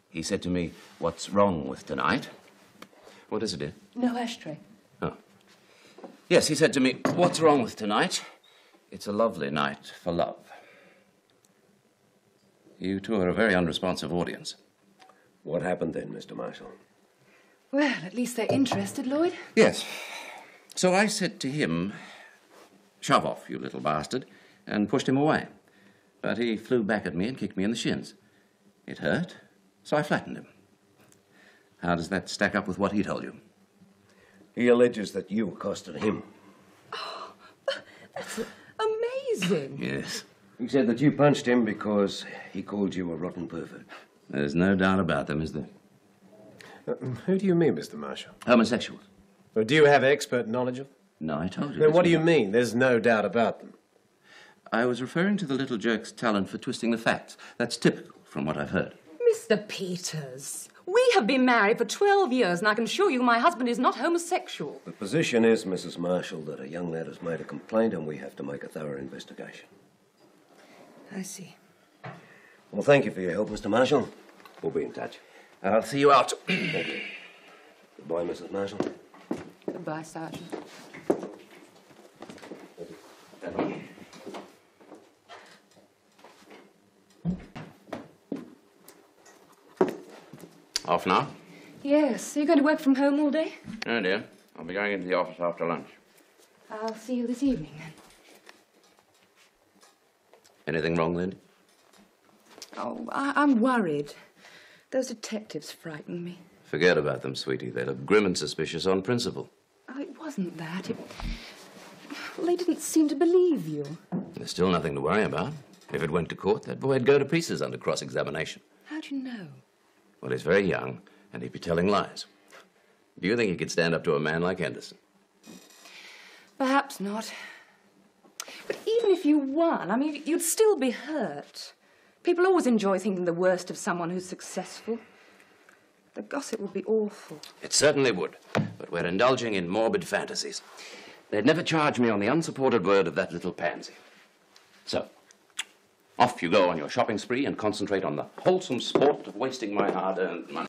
S33: He said to me, What's wrong with tonight? What is it, dear?
S3: No ashtray.
S33: Oh. Yes, he said to me, What's wrong with tonight? It's a lovely night for love. You two are a very unresponsive audience.
S10: What happened then, Mr. Marshall?
S3: Well, at least they're interested, Lloyd.
S33: Yes. So I said to him, Shove off, you little bastard, and pushed him away. But he flew back at me and kicked me in the shins. It hurt, so I flattened him. How does that stack up with what he told you?
S10: He alleges that you accosted him.
S3: Oh, that's amazing.
S33: Yes.
S10: He said that you punched him because he called you a rotten pervert.
S33: There's no doubt about them, is there?
S10: Uh, who do you mean, Mr. Marshall?
S33: Homosexuals.
S10: Or do you have expert knowledge of?
S33: No, I told you.
S10: Then what do you
S33: not-
S10: mean? There's no doubt about them.
S33: I was referring to the little jerk's talent for twisting the facts. That's typical from what I've heard.
S3: Mr. Peters, we have been married for 12 years, and I can assure you my husband is not homosexual.
S10: The position is, Mrs. Marshall, that a young lad has made a complaint and we have to make a thorough investigation.
S3: I see.
S10: Well, thank you for your help, Mr. Marshall. We'll be in touch.
S33: I'll see you out.
S10: Thank you. Goodbye, Mrs. Marshall.
S3: Goodbye, Sergeant.
S33: Off now?
S3: Yes, are you going to work from home all day?
S33: No, dear. I'll be going into the office after lunch.
S3: I'll see you this evening then.
S33: Anything wrong, Lindy?
S3: Oh, I- I'm worried. Those detectives frighten me.
S33: Forget about them, sweetie. They look grim and suspicious on principle.
S3: Oh, it wasn't that. It... Well, they didn't seem to believe you.
S33: There's still nothing to worry about. If it went to court, that boy'd go to pieces under cross examination.
S3: How do you know?
S33: Well, he's very young, and he'd be telling lies. Do you think he could stand up to a man like Henderson?
S3: Perhaps not. But even if you won, I mean, you'd still be hurt. People always enjoy thinking the worst of someone who's successful. The gossip would be awful.
S33: It certainly would. but we're indulging in morbid fantasies. They'd never charge me on the unsupported word of that little pansy. So, off you go on your shopping spree and concentrate on the wholesome sport of wasting my hard earned money.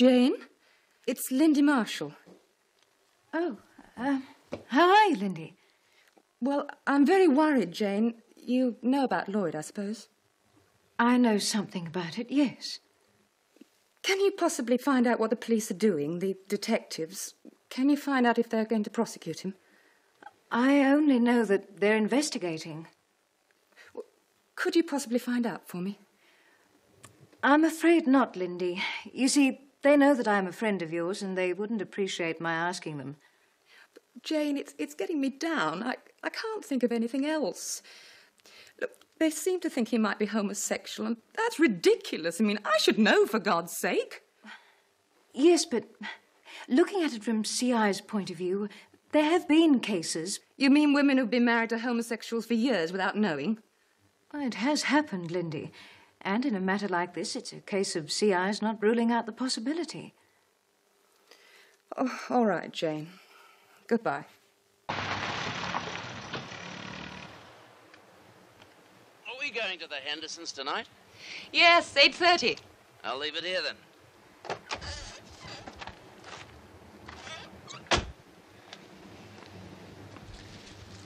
S9: Jane, it's Lindy Marshall.
S34: Oh, uh, how are you, Lindy?
S9: Well, I'm very worried, Jane. You know about Lloyd, I suppose.
S34: I know something about it, yes.
S9: Can you possibly find out what the police are doing, the detectives? Can you find out if they're going to prosecute him?
S34: I only know that they're investigating.
S9: Could you possibly find out for me?
S34: I'm afraid not, Lindy. You see, they know that I'm a friend of yours, and they wouldn't appreciate my asking them.
S9: Jane, it's, it's getting me down. I, I can't think of anything else. Look, they seem to think he might be homosexual, and that's ridiculous. I mean, I should know, for God's sake.
S34: Yes, but looking at it from CI's point of view, there have been cases.
S9: You mean women who've been married to homosexuals for years without knowing?
S34: Well, it has happened, Lindy. And in a matter like this, it's a case of CI's not ruling out the possibility.
S9: Oh, all right, Jane. Goodbye.
S33: Are we going to the Hendersons tonight?
S3: Yes, 8.30.
S33: I'll leave it here then.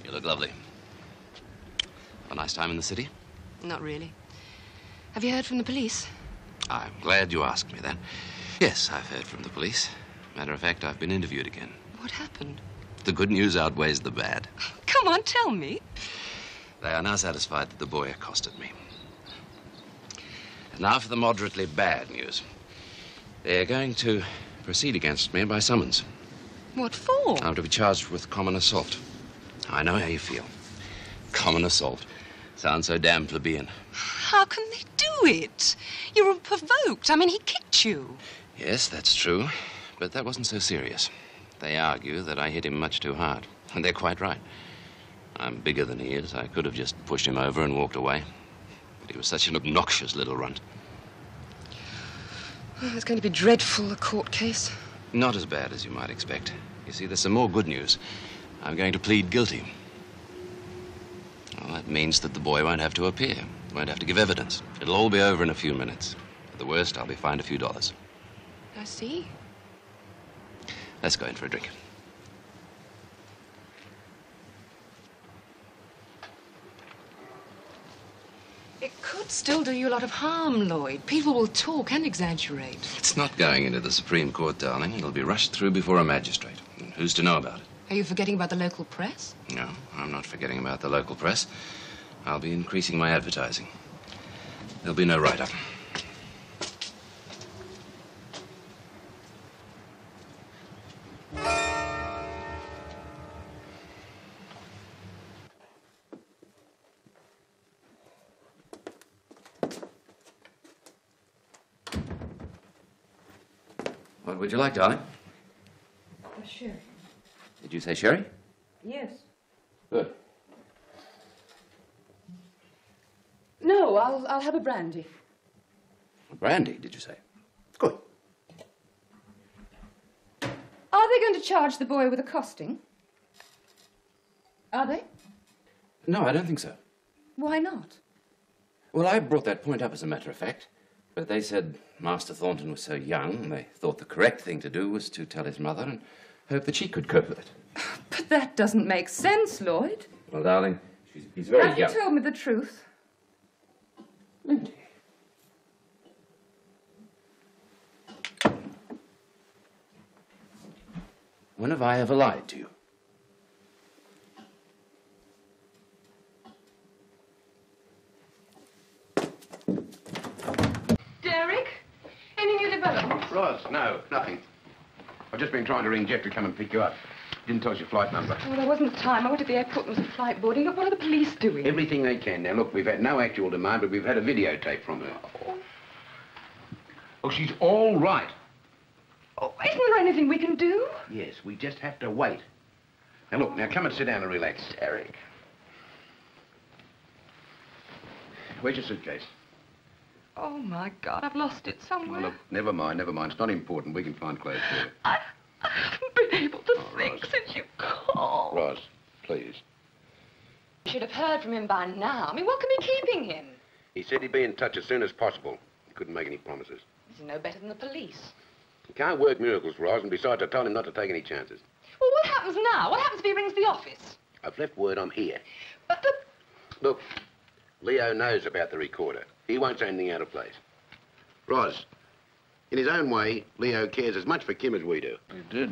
S33: You look lovely. Have a nice time in the city?
S3: Not really. Have you heard from the police?
S33: I'm glad you asked me that. Yes, I've heard from the police. Matter of fact, I've been interviewed again.
S3: What happened?
S33: The good news outweighs the bad.
S3: Come on, tell me.
S33: They are now satisfied that the boy accosted me. And now for the moderately bad news. They're going to proceed against me by summons.
S3: What for?
S33: I'm to be charged with common assault. I know how you feel. Common assault. Sounds so damn plebeian.
S3: How can they do it? You were provoked. I mean, he kicked you.
S33: Yes, that's true. But that wasn't so serious. They argue that I hit him much too hard. And they're quite right. I'm bigger than he is. I could have just pushed him over and walked away. But he was such an obnoxious little runt.
S3: Oh, it's going to be dreadful, the court case.
S33: Not as bad as you might expect. You see, there's some more good news. I'm going to plead guilty. Well, that means that the boy won't have to appear, won't have to give evidence. It'll all be over in a few minutes. At the worst, I'll be fined a few dollars.
S3: I see.
S33: Let's go in for a drink.
S3: It could still do you a lot of harm, Lloyd. People will talk and exaggerate.
S33: It's not going into the Supreme Court, darling. It'll be rushed through before a magistrate. Who's to know about it?
S3: Are you forgetting about the local press?
S33: No, I'm not forgetting about the local press. I'll be increasing my advertising. There'll be no write up. What would you like, darling?
S34: Sure.
S33: Did you say sherry?
S34: Yes.
S33: Good.
S9: No, I'll, I'll have a brandy.
S33: Brandy, did you say? Good.
S9: Are they going to charge the boy with accosting? Are they?
S33: No, I don't think so.
S9: Why not?
S33: Well, I brought that point up as a matter of fact. But they said Master Thornton was so young, they thought the correct thing to do was to tell his mother and hope that she could cope with it.
S9: But that doesn't make sense, Lloyd.
S33: Well, darling, she's, he's very
S9: Have
S33: young.
S9: you told me the truth?
S33: Lindy. When have I ever lied to you?
S9: Derek? Any new developments?
S19: Roz, no, nothing. I've just been trying to ring Jeff to come and pick you up. Didn't tell us your flight number.
S9: Oh, there wasn't time. I went to the airport and was a flight boarding. Look, what are the police doing?
S19: Everything they can. Now, look, we've had no actual demand, but we've had a videotape from her. Oh, oh she's all right.
S34: Oh, isn't there anything we can do?
S19: Yes, we just have to wait. Now, look, now come and sit down and relax.
S34: Eric.
S19: Where's your suitcase?
S34: Oh, my God, I've lost it somewhere.
S19: Well, look, never mind, never mind. It's not important. We can find clothes for you.
S34: I haven't been able to think since you called.
S19: Roz, please.
S34: You should have heard from him by now. I mean, what can be keeping him?
S19: He said he'd be in touch as soon as possible. He couldn't make any promises.
S34: He's no better than the police.
S19: He can't work miracles, Roz, and besides, I told him not to take any chances.
S34: Well, what happens now? What happens if he rings the office?
S19: I've left word I'm here.
S34: But the...
S19: Look, Leo knows about the recorder. He won't say anything out of place. Roz, in his own way, Leo cares as much for Kim as we do.
S21: He did.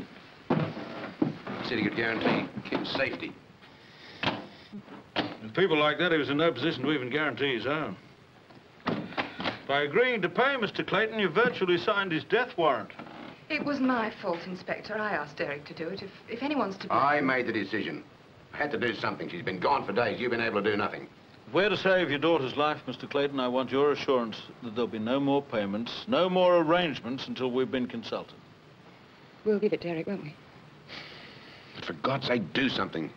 S19: He said he could guarantee Kim's safety.
S21: With people like that, he was in no position to even guarantee his own. By agreeing to pay Mr. Clayton, you virtually signed his death warrant.
S34: It was my fault, Inspector. I asked Derek to do it. If, if anyone's to be...
S19: I made the decision. I had to do something. She's been gone for days. You've been able to do nothing.
S21: If we're to save your daughter's life, Mr. Clayton, I want your assurance that there'll be no more payments, no more arrangements until we've been consulted.
S35: We'll give it, Derek, won't we?
S19: But for God's sake, do something.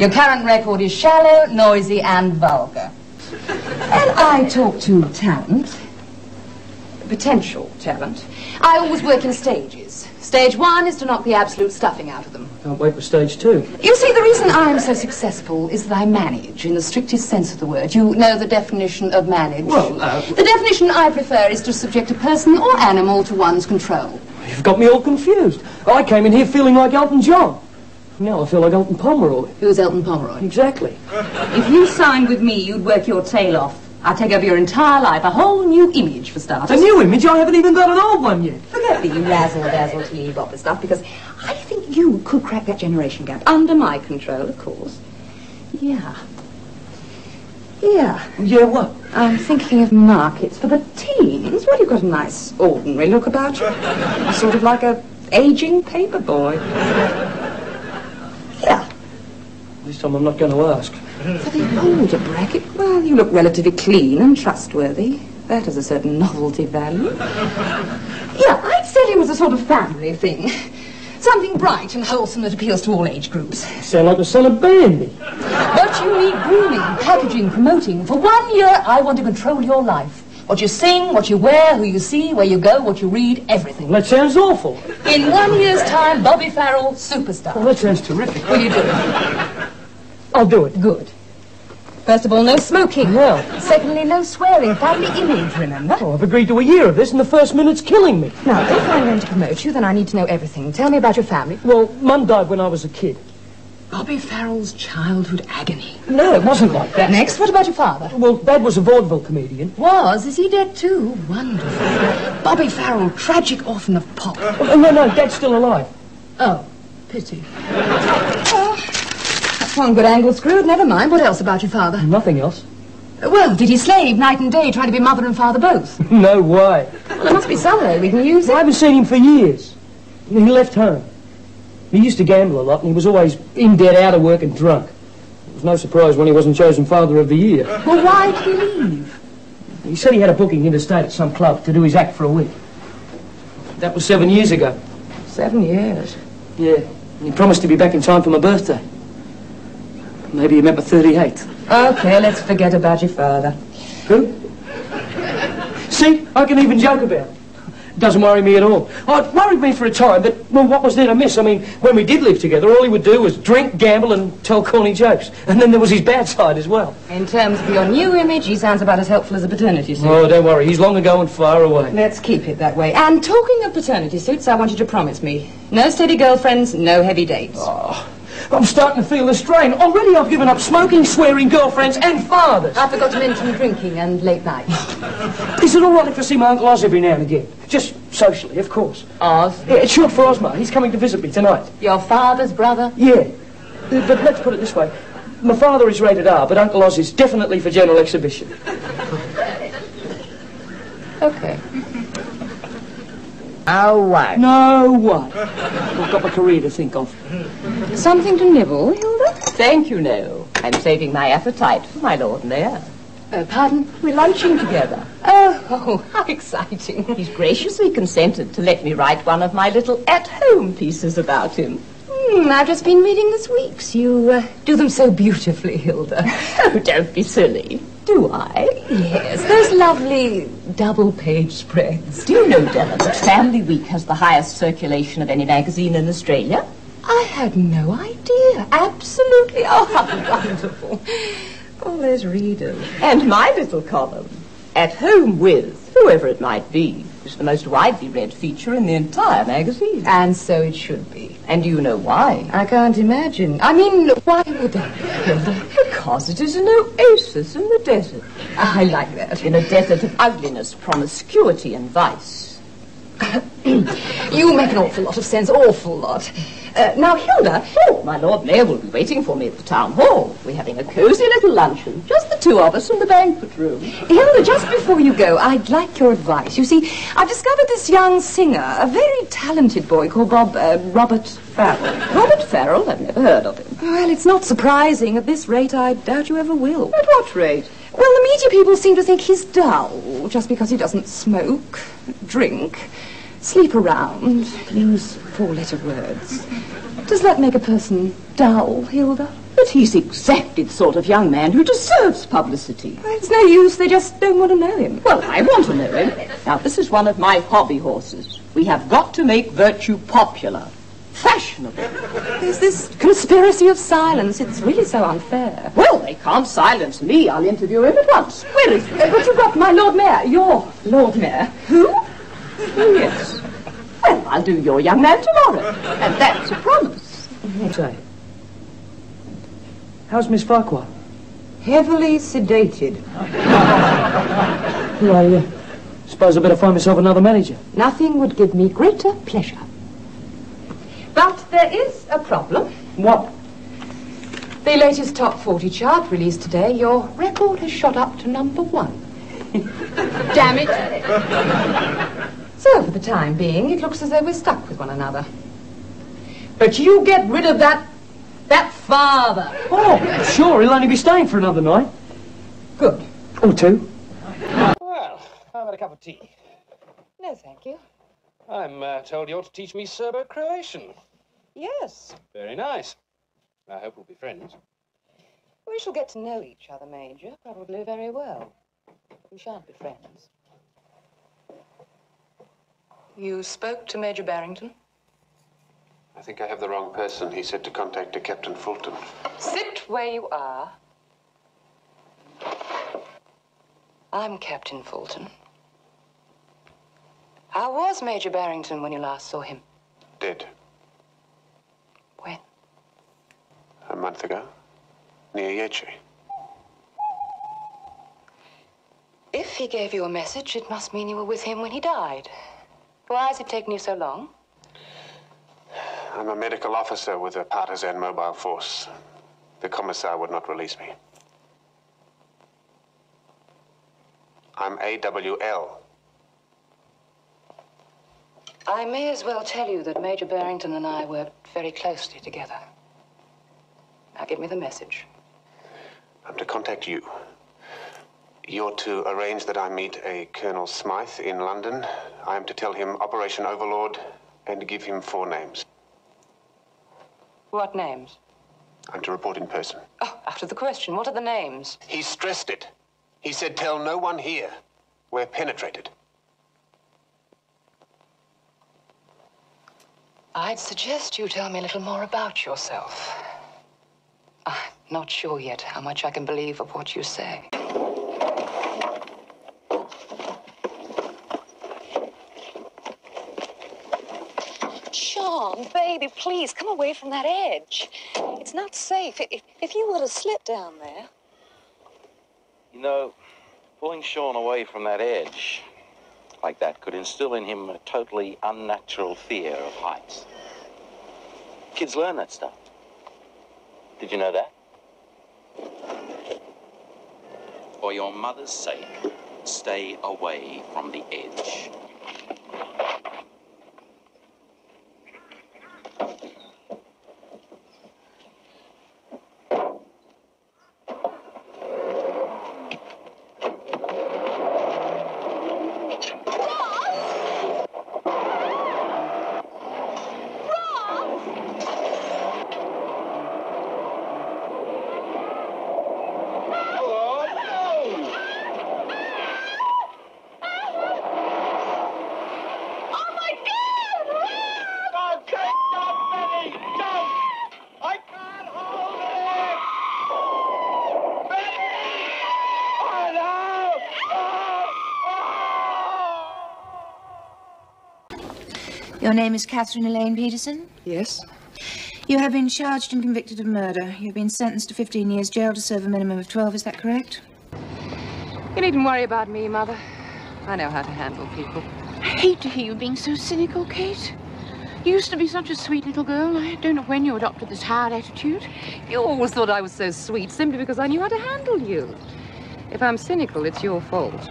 S3: Your current record is shallow, noisy, and vulgar. And I talk to talent, potential talent. I always work in stages. Stage one is to knock the absolute stuffing out of them.
S36: Can't wait for stage two.
S3: You see, the reason I'm so successful is that I manage, in the strictest sense of the word. You know the definition of manage.
S36: Well, uh,
S3: The definition I prefer is to subject a person or animal to one's control.
S36: You've got me all confused. I came in here feeling like Elton John. Now I feel like Elton Pomeroy.
S3: Who's Elton Pomeroy?
S36: Exactly.
S3: If you signed with me, you'd work your tail off. I'd take over your entire life, a whole new image for starters.
S36: A new image? I haven't even got an old one yet.
S3: Forget the razzle-dazzle tea bopper stuff, because I think you could crack that generation gap. Under my control, of course. Yeah. Yeah.
S36: Yeah, what?
S3: I'm thinking of markets for the teens. Well, you've got a nice, ordinary look about you. sort of like a aging paper boy.
S36: This time I'm not going to ask.
S3: For the older bracket, well, you look relatively clean and trustworthy. That has a certain novelty value. Yeah, I'd said it was a sort of family thing. Something bright and wholesome that appeals to all age groups.
S36: Sound like the son of Bambi.
S3: But you need grooming, packaging, promoting. For one year, I want to control your life. What you sing, what you wear, who you see, where you go, what you read, everything.
S36: That sounds awful.
S3: In one year's time, Bobby Farrell, superstar.
S36: Well, that sounds terrific.
S3: Will you do it?
S36: I'll do it.
S3: Good. First of all, no smoking.
S36: No.
S3: Secondly, no swearing. Family image, remember?
S36: Oh, I've agreed to a year of this, and the first minute's killing me.
S3: Now, if I'm going to promote you, then I need to know everything. Tell me about your family.
S36: Well, Mum died when I was a kid.
S3: Bobby Farrell's childhood agony.
S36: No, it wasn't like that.
S3: Next, what about your father?
S36: Well, Dad was a vaudeville comedian.
S3: Was? Is he dead too? Wonderful. Bobby Farrell, tragic orphan of pop.
S36: Oh, no, no, Dad's still alive.
S3: Oh, pity. One good angle screwed. Never mind. What else about your father?
S36: Nothing else.
S3: Uh, well, did he slave night and day, trying to be mother and father both?
S36: no way.
S3: Well, there must be some way we can use
S36: I
S3: it.
S36: haven't seen him for years. He left home. He used to gamble a lot, and he was always in debt, out of work, and drunk. It was no surprise when he wasn't chosen Father of the Year.
S3: Well, why did he leave?
S36: He said he had a booking interstate at some club to do his act for a week. That was seven years ago.
S3: Seven years.
S36: Yeah, and he promised to be back in time for my birthday. Maybe you meant my 38th.
S3: Okay, let's forget about your father.
S36: Who? See, I can even joke about it. Doesn't worry me at all. Oh, it worried me for a time, but well, what was there to miss? I mean, when we did live together, all he would do was drink, gamble, and tell corny jokes. And then there was his bad side as well.
S3: In terms of your new image, he sounds about as helpful as a paternity suit.
S36: Oh, don't worry, he's long ago and far away.
S3: Let's keep it that way. And talking of paternity suits, I want you to promise me no steady girlfriends, no heavy dates.
S36: Oh, I'm starting to feel the strain. Already I've given up smoking, swearing, girlfriends, and fathers.
S3: I forgot to mention drinking and late nights.
S36: Is it all right if I see my Uncle Oz every now and again? Just socially, of course.
S3: Oz?
S36: Yeah, it's short for Ozma. He's coming to visit me tonight.
S3: Your father's brother?
S36: Yeah. Uh, But let's put it this way. My father is rated R, but Uncle Oz is definitely for general exhibition.
S3: Okay.
S37: No way.
S23: No way. I've got my career to think of.
S3: Something to nibble, Hilda?
S23: Thank you, no. I'm saving my appetite for my Lord Mayor.
S3: Uh, pardon?
S23: We're lunching together.
S3: Oh, oh, how exciting.
S23: He's graciously consented to let me write one of my little at-home pieces about him.
S3: Hmm, I've just been reading this week's. You uh, do them so beautifully, Hilda.
S23: Oh, don't be silly. Do I?
S3: Yes, those lovely double-page spreads.
S23: Do you know, Della, that Family Week has the highest circulation of any magazine in Australia?
S3: I had no idea. Absolutely. Oh, how wonderful. All those readers.
S23: And my little column, At Home With, whoever it might be, is the most widely read feature in the entire magazine.
S3: And so it should be.
S23: And you know why?
S3: I can't imagine. I mean, why would I?
S23: Because it is an oasis in the desert.
S3: Ah, I like that.
S23: In a desert of ugliness, promiscuity, and vice.
S3: you make an awful lot of sense, awful lot. Uh, now, Hilda,
S23: Oh, my Lord Mayor will be waiting for me at the town hall. We're having a cosy little luncheon, just the two of us in the banquet room.
S3: Hilda, just before you go, I'd like your advice. You see, I've discovered this young singer, a very talented boy called Bob uh, Robert Farrell.
S23: Robert Farrell? I've never heard of him.
S3: Well, it's not surprising. At this rate, I doubt you ever will.
S23: At what rate?
S3: Well, the media people seem to think he's dull, just because he doesn't smoke, drink, sleep around, use four-letter words. Does that make a person dull, Hilda?
S23: But he's exactly the sort of young man who deserves publicity.
S3: It's no use. They just don't want to know him.
S23: Well, I want to know him. Now, this is one of my hobby horses. We have got to make virtue popular, fashionable.
S3: There's this conspiracy of silence. It's really so unfair.
S23: Well, they can't silence me. I'll interview him at once. Where is he?
S3: Uh, but you've got my Lord Mayor, your Lord Mayor.
S23: Who? Oh, yes. Well, I'll do your young man tomorrow. And that's a promise.
S36: Say, how's Miss Farquhar?
S3: Heavily sedated.
S36: Well, uh, suppose I better find myself another manager.
S3: Nothing would give me greater pleasure. But there is a problem.
S36: What?
S3: The latest top 40 chart released today, your record has shot up to number one. Damn it. So, for the time being, it looks as though we're stuck with one another. But you get rid of that... that father.
S36: Oh, sure, he'll only be staying for another night.
S3: Good.
S36: Or two.
S30: Well, how about a cup of tea?
S3: No, thank you.
S30: I'm uh, told you ought to teach me Serbo-Croatian.
S3: Yes.
S30: Very nice. I hope we'll be friends.
S3: We shall get to know each other, Major, probably very well. We shan't be friends. You spoke to Major Barrington?
S38: I think I have the wrong person. He said to contact a Captain Fulton.
S3: Sit where you are. I'm Captain Fulton. How was Major Barrington when you last saw him?
S38: Dead.
S3: When?
S38: A month ago. Near Jajce.
S3: If he gave you a message, it must mean you were with him when he died. Why has it taken you so long?
S38: I'm a medical officer with a partisan mobile force. The commissar would not release me. I'm AWL.
S3: I may as well tell you that Major Barrington and I worked very closely together. Now give me the message.
S38: I'm to contact you. You're to arrange that I meet a Colonel Smythe in London. I am to tell him Operation Overlord and give him four names.
S3: What names?
S38: I'm to report in person.
S3: Oh, out of the question. What are the names?
S38: He stressed it. He said, tell no one here. We're penetrated.
S3: I'd suggest you tell me a little more about yourself. I'm not sure yet how much I can believe of what you say.
S39: Sean, baby, please come away from that edge. It's not safe. If, if you were to slip down there.
S40: You know, pulling Sean away from that edge like that could instill in him a totally unnatural fear of heights. Kids learn that stuff. Did you know that? For your mother's sake, stay away from the edge.
S41: Your name is Catherine Elaine Peterson?
S42: Yes.
S41: You have been charged and convicted of murder. You've been sentenced to 15 years jail to serve a minimum of 12, is that correct?
S43: You needn't worry about me, Mother. I know how to handle people.
S35: I hate to hear you being so cynical, Kate. You used to be such a sweet little girl. I don't know when you adopted this hard attitude.
S43: You always thought I was so sweet simply because I knew how to handle you. If I'm cynical, it's your fault.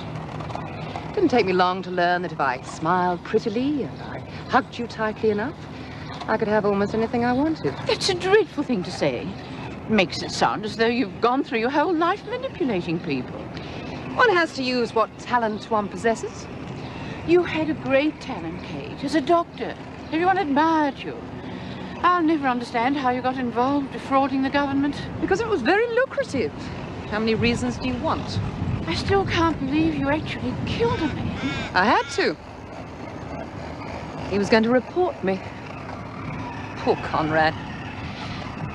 S43: It didn't take me long to learn that if I smiled prettily and I hugged you tightly enough, I could have almost anything I wanted.
S35: That's a dreadful thing to say. It makes it sound as though you've gone through your whole life manipulating people.
S43: One has to use what talent one possesses.
S35: You had a great talent, Kate, as a doctor. Everyone admired you. I'll never understand how you got involved defrauding the government.
S43: Because it was very lucrative. How many reasons do you want?
S35: I still can't believe you actually killed a man.
S43: I had to. He was going to report me. Poor Conrad.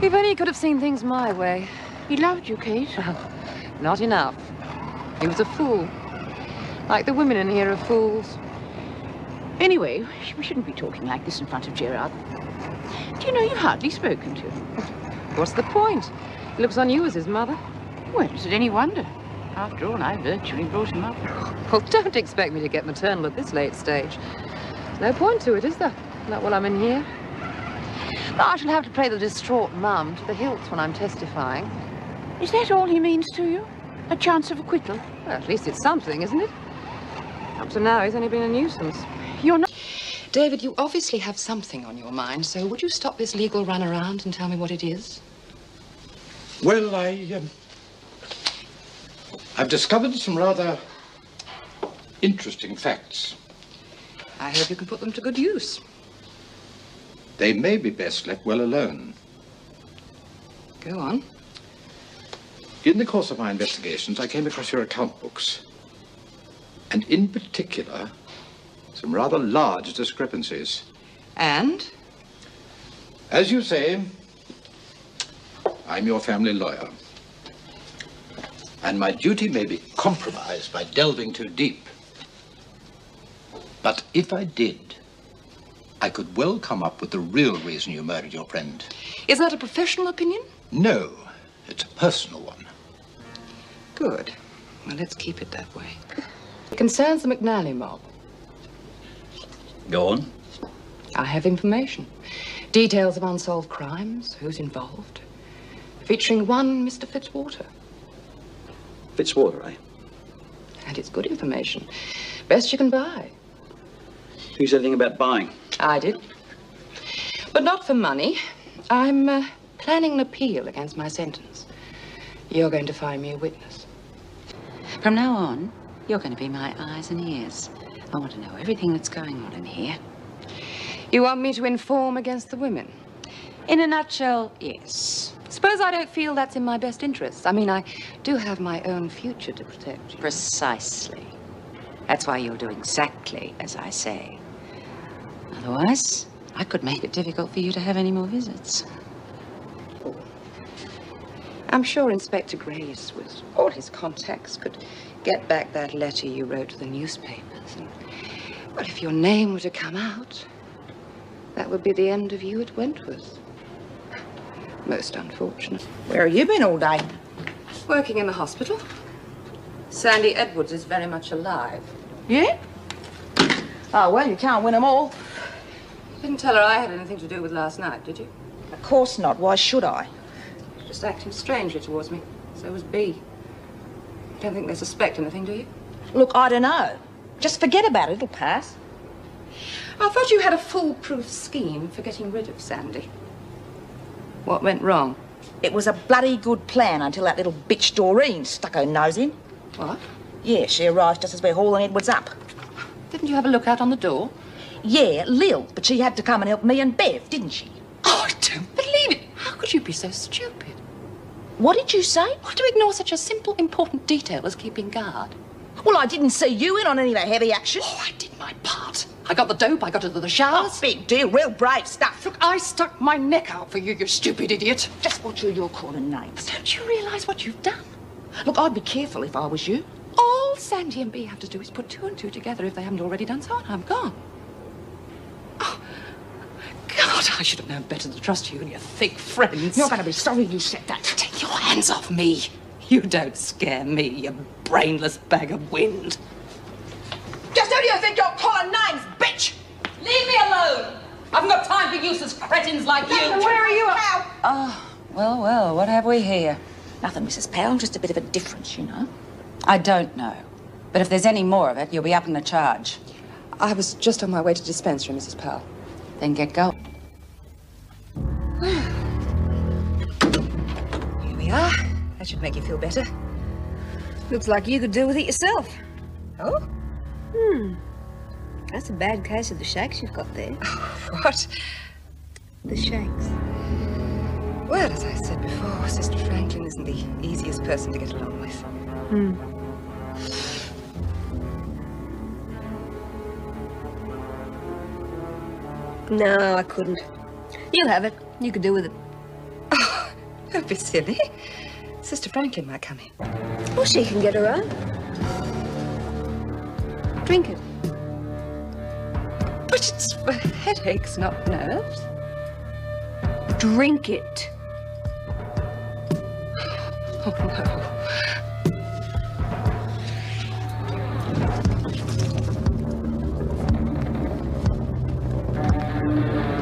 S43: If only he could have seen things my way.
S35: He loved you, Kate.
S43: Not enough. He was a fool. Like the women in here are fools.
S35: Anyway, we shouldn't be talking like this in front of Gerard. Do you know you've hardly spoken to him?
S43: What's the point? He looks on you as his mother.
S35: Well, is it any wonder? After all, I virtually brought him up.
S43: Well, don't expect me to get maternal at this late stage. There's no point to it, is there? Not while I'm in here. But I shall have to play the distraught mum to the hilt when I'm testifying.
S35: Is that all he means to you? A chance of acquittal?
S43: Well, at least it's something, isn't it? Up to now, he's only been a nuisance.
S35: You're not...
S3: David, you obviously have something on your mind, so would you stop this legal run around and tell me what it is?
S44: Well, I, um, I've discovered some rather interesting facts.
S3: I hope you can put them to good use.
S44: They may be best left well alone.
S3: Go on.
S44: In the course of my investigations, I came across your account books. And in particular, some rather large discrepancies.
S3: And?
S44: As you say, I'm your family lawyer. And my duty may be compromised by delving too deep. But if I did, I could well come up with the real reason you murdered your friend.
S3: Is that a professional opinion?
S44: No, it's a personal one.
S3: Good. Well, let's keep it that way. It concerns the McNally mob.
S44: Go on.
S3: I have information. Details of unsolved crimes, who's involved. Featuring one Mr. Fitzwater.
S45: Fitzwater, eh?
S3: And it's good information. Best you can buy.
S45: Who said anything about buying?
S3: I did. But not for money. I'm uh, planning an appeal against my sentence. You're going to find me a witness.
S46: From now on, you're going to be my eyes and ears. I want to know everything that's going on in here.
S3: You want me to inform against the women?
S46: In a nutshell, yes.
S3: Suppose I don't feel that's in my best interests. I mean, I do have my own future to protect.
S46: Precisely. That's why you'll do exactly as I say. Otherwise, I could make it difficult for you to have any more visits.
S3: I'm sure Inspector Graves, with all his contacts, could get back that letter you wrote to the newspapers. And, well, if your name were to come out, that would be the end of you at Wentworth. Most unfortunate.
S47: Where have you been all day?
S3: Working in the hospital. Sandy Edwards is very much alive.
S47: Yeah? Oh, well, you can't win 'em all.
S3: Didn't tell her I had anything to do with last night, did you?
S47: Of course not. Why should I?
S3: Just acting strangely towards me. So was Bea. Don't think they suspect anything, do you?
S47: Look, I don't know. Just forget about it. It'll pass.
S3: I thought you had a foolproof scheme for getting rid of Sandy. What went wrong?
S47: It was a bloody good plan until that little bitch Doreen stuck her nose in.
S3: What?
S47: Yeah, she arrived just as we're hauling Edwards up.
S3: Didn't you have a look out on the door?
S47: Yeah, Lil, but she had to come and help me and Bev, didn't she?
S3: Oh, I don't believe it. How could you be so stupid?
S47: What did you say?
S3: Why to ignore such a simple, important detail as keeping guard?
S47: Well, I didn't see you in on any of the heavy action.
S3: Oh, I did my part. I got the dope, I got into the showers.
S47: Oh, big deal, real brave stuff.
S3: Look, I stuck my neck out for you, you stupid idiot.
S47: Just what you're, you're calling names.
S3: Don't you realise what you've done?
S47: Look, I'd be careful if I was you.
S3: All Sandy and Bea have to do is put two and two together if they haven't already done so, and I'm gone. Oh, God, I should have known better to trust you and your thick friends.
S47: You're going to be sorry you said that.
S3: Take your hands off me. You don't scare me, you brainless bag of wind.
S47: Just who do you think you're calling names, bitch?
S3: Leave me alone. I haven't got time for useless cretins like you.
S47: where are you?
S48: Oh, well, well, what have we here? Nothing, Mrs. Powell, just a bit of a difference, you know. I don't know. But if there's any more of it, you'll be up in the charge.
S3: I was just on my way to dispensary, Mrs. Powell.
S48: Then get going.
S47: Here we are. That should make you feel better. Looks like you could do with it yourself. Oh? Hmm. That's a bad case of the shakes you've got there.
S3: What?
S47: The shakes.
S3: Well, as I said before, Sister Franklin isn't the easiest person to get along with.
S47: Hmm. No, I couldn't. You have it. You could do with it.
S3: Oh, Don't be silly. Sister Franklin might come in.
S47: Well, she can get her own. Drink it.
S3: But it's for headaches, not nerves.
S47: Drink it.
S3: Oh, no. What's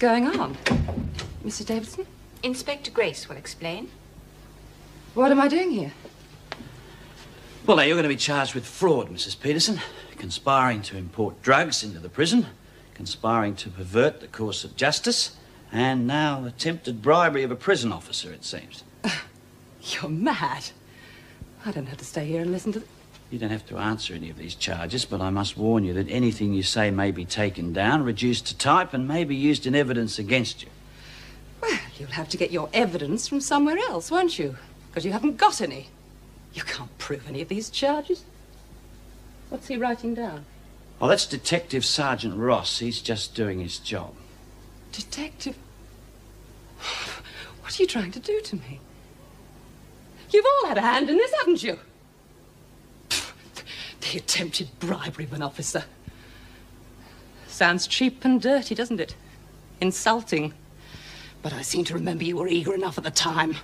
S3: going on? Mr. Davidson?
S47: Inspector Grace will explain.
S3: What am I doing here?
S45: Well, now you're going to be charged with fraud, Mrs. Peterson. Conspiring to import drugs into the prison, conspiring to pervert the course of justice, and now attempted bribery of a prison officer, it seems.
S3: You're mad. I don't have to stay here and listen to.
S45: You don't have to answer any of these charges, but I must warn you that anything you say may be taken down, reduced to type, and may be used in evidence against you.
S3: Well, you'll have to get your evidence from somewhere else, won't you? Because you haven't got any. You can't prove any of these charges. What's he writing down?
S45: Well, that's Detective Sergeant Ross. He's just doing his job.
S3: Detective. What are you trying to do to me? You've all had a hand in this, haven't you? The attempted bribery of an officer. Sounds cheap and dirty, doesn't it? Insulting. But I seem to remember you were eager enough at the time.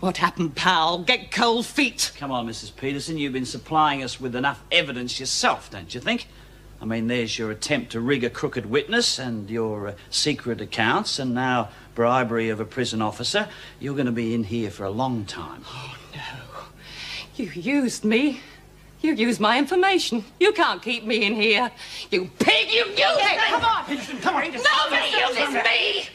S3: What happened, pal? Get cold feet.
S45: Come on, Mrs. Peterson. You've been supplying us with enough evidence yourself, don't you think? I mean, there's your attempt to rig a crooked witness and your uh, secret accounts, and now bribery of a prison officer. You're going to be in here for a long time.
S3: Oh, no. You used me. You used my information. You can't keep me in here. You pig, you used
S47: Okay,
S3: me!
S47: come on.
S45: Peterson, come on.
S3: Nobody uses me!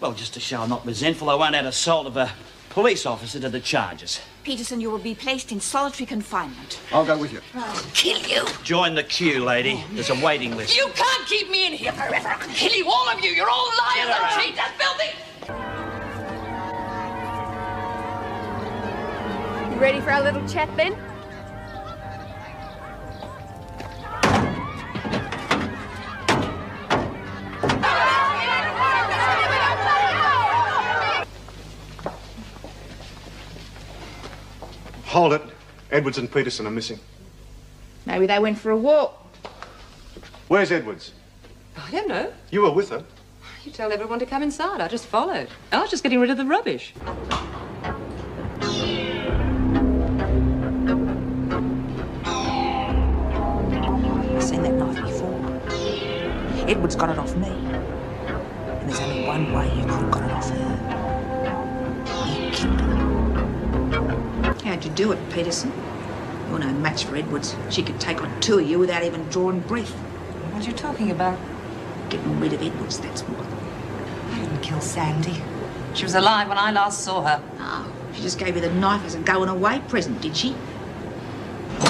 S45: Well, just to show I'm not resentful, I won't add assault of a police officer to the charges.
S47: Peterson, you will be placed in solitary confinement.
S49: I'll go with you.
S3: I'll kill you.
S45: Join the queue, lady. There's a waiting list.
S3: You can't keep me in here forever. I'll kill you, all of you. You're all liars and cheats and filthy.
S50: You ready for our little chat then?
S51: Hold it. Edwards and Peterson are missing.
S47: Maybe they went for a walk.
S51: Where's Edwards?
S3: I don't know.
S51: You were with her.
S3: You tell everyone to come inside. I just followed. I was just getting rid of the rubbish.
S47: I've seen that knife before. Edwards got it off me. And there's only one way you could have got it off her. You killed her. How'd you do it, Peterson? You're no match for Edwards. She could take on two of you without even drawing breath.
S3: What are you talking about?
S47: Getting rid of Edwards, that's what.
S3: I didn't kill Sandy. She was alive when I last saw her.
S47: Oh, she just gave you the knife as a going away present, did she?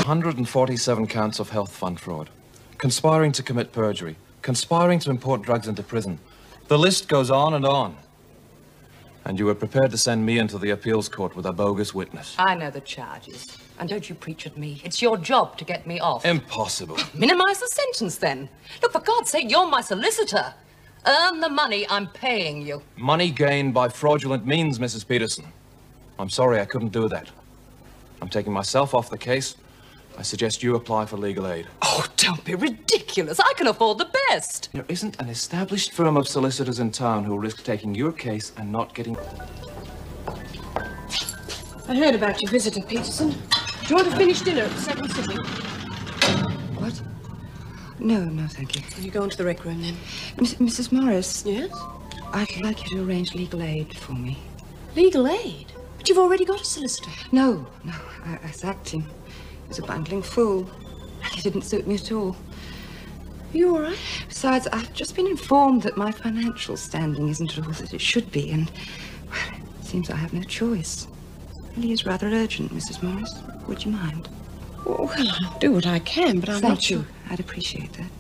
S52: 147 counts of health fund fraud.
S53: conspiring to commit perjury, conspiring to import drugs into prison. The list goes on and on. And you were prepared to send me into the appeals court with a bogus witness.
S3: I know the charges. And don't you preach at me. It's your job to get me off.
S53: Impossible.
S3: Minimize the sentence then. Look, for God's sake, you're my solicitor. Earn the money I'm paying you.
S53: Money gained by fraudulent means, Mrs. Peterson. I'm sorry I couldn't do that. I'm taking myself off the case. I suggest you apply for legal aid.
S3: Oh, don't be ridiculous. I can afford the best.
S53: There isn't an established firm of solicitors in town who'll risk taking your case and not getting...
S9: I heard about your visitor, Peterson. Do you want to finish dinner at the second sitting?
S3: What? No, no, thank you.
S9: Will You go into the rec room then.
S3: Miss, Mrs. Morris.
S9: Yes?
S3: I'd like you to arrange legal aid for me.
S9: Legal aid? But you've already got a solicitor.
S3: No, no, I, I sacked him. Was a bungling fool. He didn't suit me at all.
S9: You all right?
S3: Besides, I've just been informed that my financial standing isn't at all that it should be, and well, it seems I have no choice. It really is rather urgent, Mrs. Morris. Would you mind?
S9: Well, I'll do what I can, but I'm
S3: Thank
S9: not
S3: you.
S9: sure.
S3: I'd appreciate that.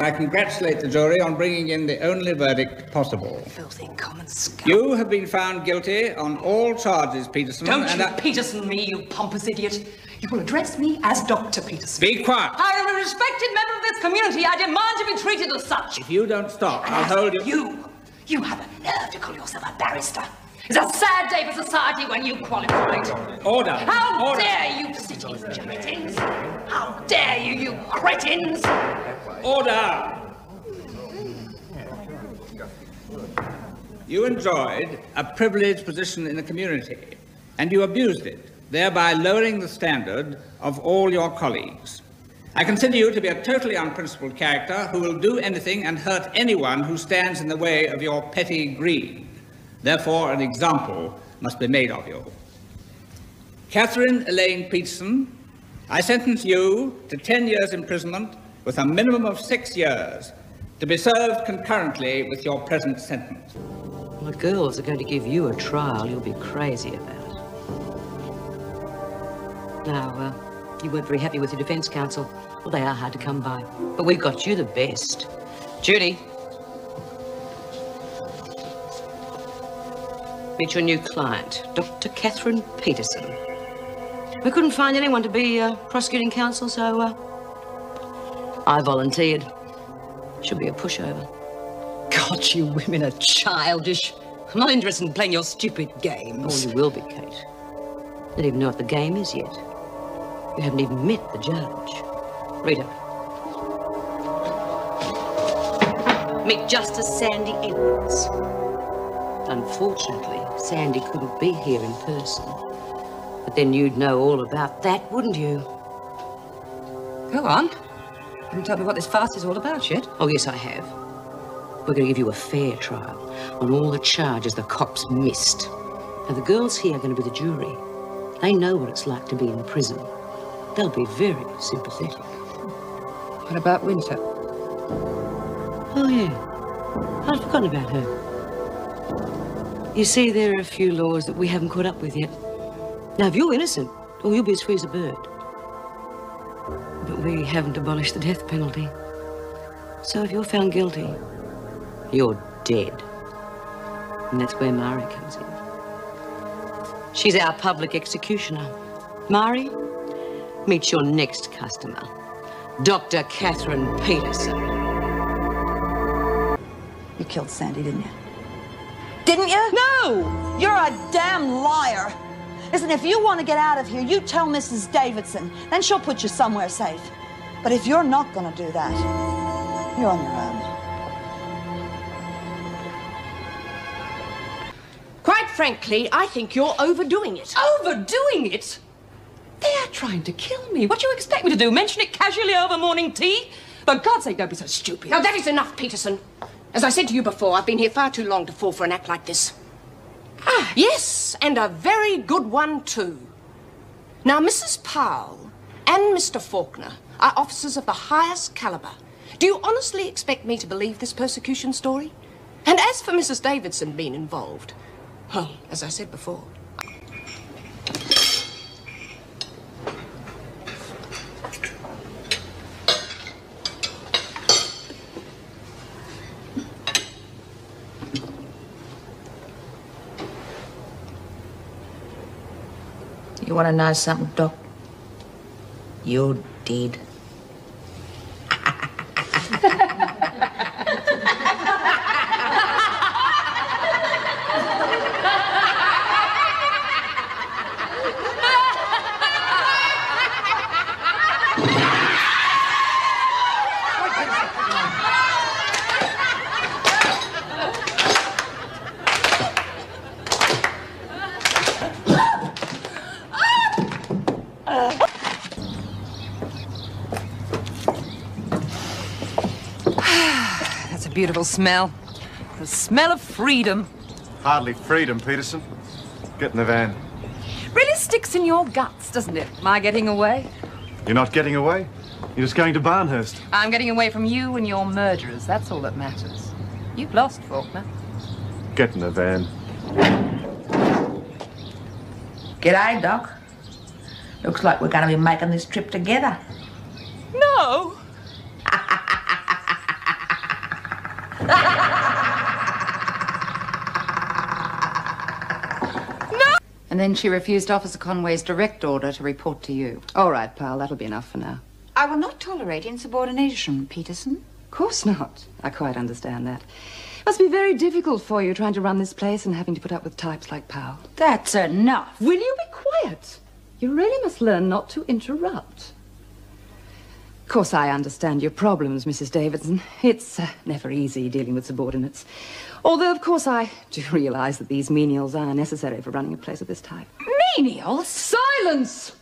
S54: I congratulate the jury on bringing in the only verdict possible.
S3: Filthy common scum.
S54: You have been found guilty on all charges, Peterson.
S3: Don't
S54: and
S3: you
S54: I-
S3: Peterson me, you pompous idiot. You will address me as Dr. Peterson.
S54: Be quiet.
S3: I am a respected member of this community. I demand to be treated as such.
S54: If you don't stop,
S3: And
S54: I'll hold you.
S3: You, you have a nerve to call yourself a barrister. It's a sad day for society when you qualified.
S54: Order.
S3: How
S54: Order.
S3: dare you cities cretins? How dare you, you cretins?
S54: Order! You enjoyed a privileged position in the community, and you abused it, thereby lowering the standard of all your colleagues. I consider you to be a totally unprincipled character who will do anything and hurt anyone who stands in the way of your petty greed. Therefore, an example must be made of you. Catherine Elaine Peterson, I sentence you to 10 years imprisonment with a minimum of six years to be served concurrently with your present sentence.
S3: The girls are going to give you a trial you'll be crazy about. Now, uh, you weren't very happy with your defense counsel. Well, they are hard to come by. But we've got you the best. Judy. Meet your new client, Dr. Catherine Peterson. We couldn't find anyone to be uh, prosecuting counsel, so uh, I volunteered. Should be a pushover. God, you women are childish. I'm not interested in playing your stupid games. Oh, you will be, Kate. You don't even know what the game is yet. You haven't even met the judge. Rita. Meet Justice Sandy Edwards. Unfortunately, Sandy couldn't be here in person. But then you'd know all about that, wouldn't you? Go on. You haven't told me what this farce is all about yet. Oh, yes, I have. We're going to give you a fair trial on all the charges the cops missed. Now, the girls here are going to be the jury. They know what it's like to be in prison. They'll be very sympathetic. What about Winter? Oh, yeah. I'd forgotten about her. You see, there are a few laws that we haven't caught up with yet. Now, if you're innocent, oh, you'll be as free as a bird. But we haven't abolished the death penalty. So if you're found guilty, you're dead. And that's where Marie comes in. She's our public executioner. Marie, meet your next customer, Dr. Catherine Peterson.
S47: You killed Sandy, didn't you? Didn't you? No! You're a damn liar. Listen, if you want to get out of here, you tell Mrs. Davidson. Then she'll put you somewhere safe. But if you're not going to do that, you're on your own.
S9: Quite frankly, I think you're overdoing it.
S3: Overdoing it? They are trying to kill me. What do you expect me to do? Mention it casually over morning tea? For God's sake, don't be so stupid.
S9: Now, that is enough, Peterson. As I said to you before, I've been here far too long to fall for an act like this. Ah, yes, and a very good one, too. Now, Mrs. Powell and Mr. Faulkner are officers of the highest caliber. Do you honestly expect me to believe this persecution story? And as for Mrs. Davidson being involved, well, as I said before,
S47: want to know something, Doc? You're dead.
S3: Beautiful smell. The smell of freedom.
S51: Hardly freedom, Peterson. Get in the van.
S3: Really sticks in your guts, doesn't it? My getting away.
S51: You're not getting away. You're just going to Barnhurst.
S3: I'm getting away from you and your murderers. That's all that matters. You've lost, Faulkner.
S51: Get in the van.
S47: G'day, Doc. Looks like we're going to be making this trip together.
S3: No! And then she refused Officer Conway's direct order to report to you. All right, pal, that'll be enough for now.
S47: I will not tolerate insubordination, Peterson.
S3: Of course not. I quite understand that. It Must be very difficult for you trying to run this place and having to put up with types like Powell.
S47: That's enough.
S3: Will you be quiet? You really must learn not to interrupt. Of course, I understand your problems, Mrs. Davidson. It's uh, never easy dealing with subordinates. Although, of course, I do realize that these menials are necessary for running a place of this type.
S47: Menials?
S3: Silence!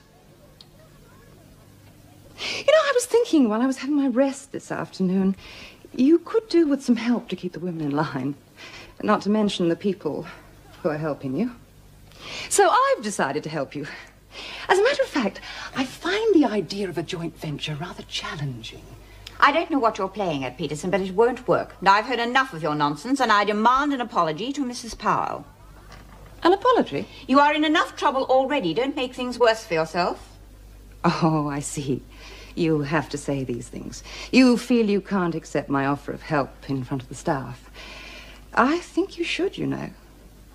S3: You know, I was thinking while I was having my rest this afternoon, you could do with some help to keep the women in line. Not to mention the people who are helping you. So I've decided to help you. As a matter of fact, I find the idea of a joint venture rather challenging.
S47: I don't know what you're playing at, Peterson, but it won't work. Now, I've heard enough of your nonsense, and I demand an apology to Mrs. Powell.
S3: An apology?
S47: You are in enough trouble already. Don't make things worse for yourself.
S3: Oh, I see. You have to say these things. You feel you can't accept my offer of help in front of the staff. I think you should, you know.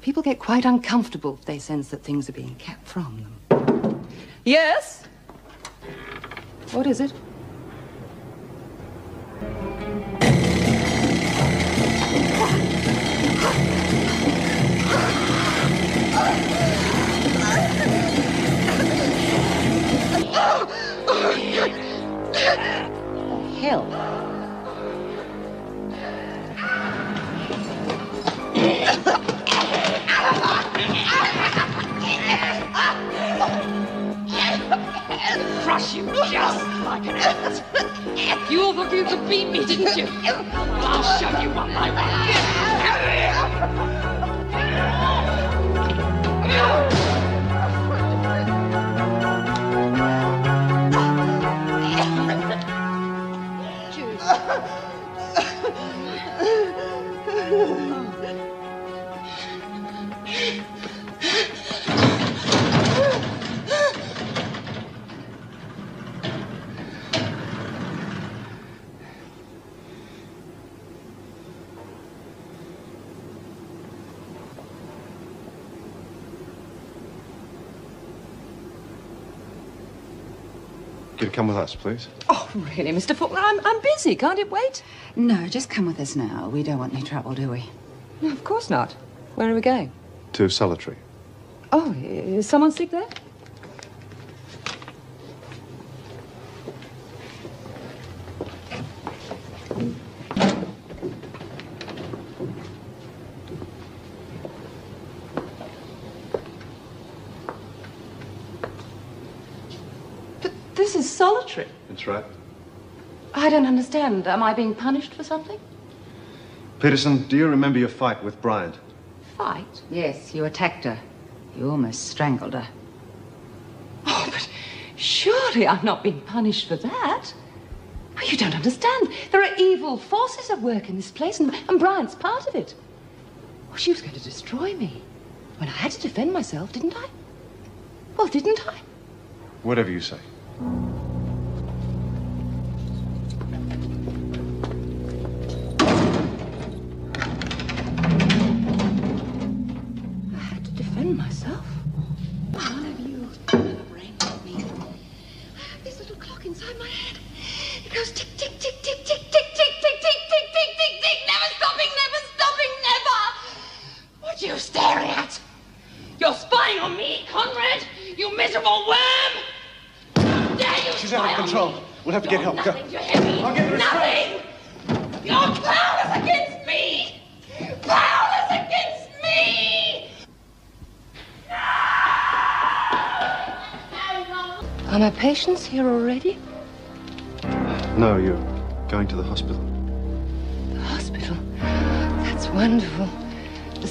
S3: People get quite uncomfortable if they sense that things are being kept from them. Yes? What is it?
S47: Hell.
S55: Crush you just like an ant. You thought you could beat me, didn't you? I'll show you one by
S51: You to come with us, please.
S3: Oh, really, Mr. Faulkner? I'm, I'm busy. Can't it wait?
S56: No, just come with us now. We don't want any trouble, do we?
S3: No, of course not. Where are we going?
S51: To Solitary.
S3: Oh, is someone sick there? But this is solitary.
S51: That's right.
S3: I don't understand. Am I being punished for something?
S51: Peterson, do you remember your fight with Bryant?
S3: Fight?
S47: Yes, you attacked her. You almost strangled her.
S3: Oh, but surely I'm not being punished for that. Oh, you don't understand. There are evil forces at work in this place, and, and Bryant's part of it. Oh, she was going to destroy me. When I had to defend myself, didn't I? Well, didn't I?
S51: Whatever you say.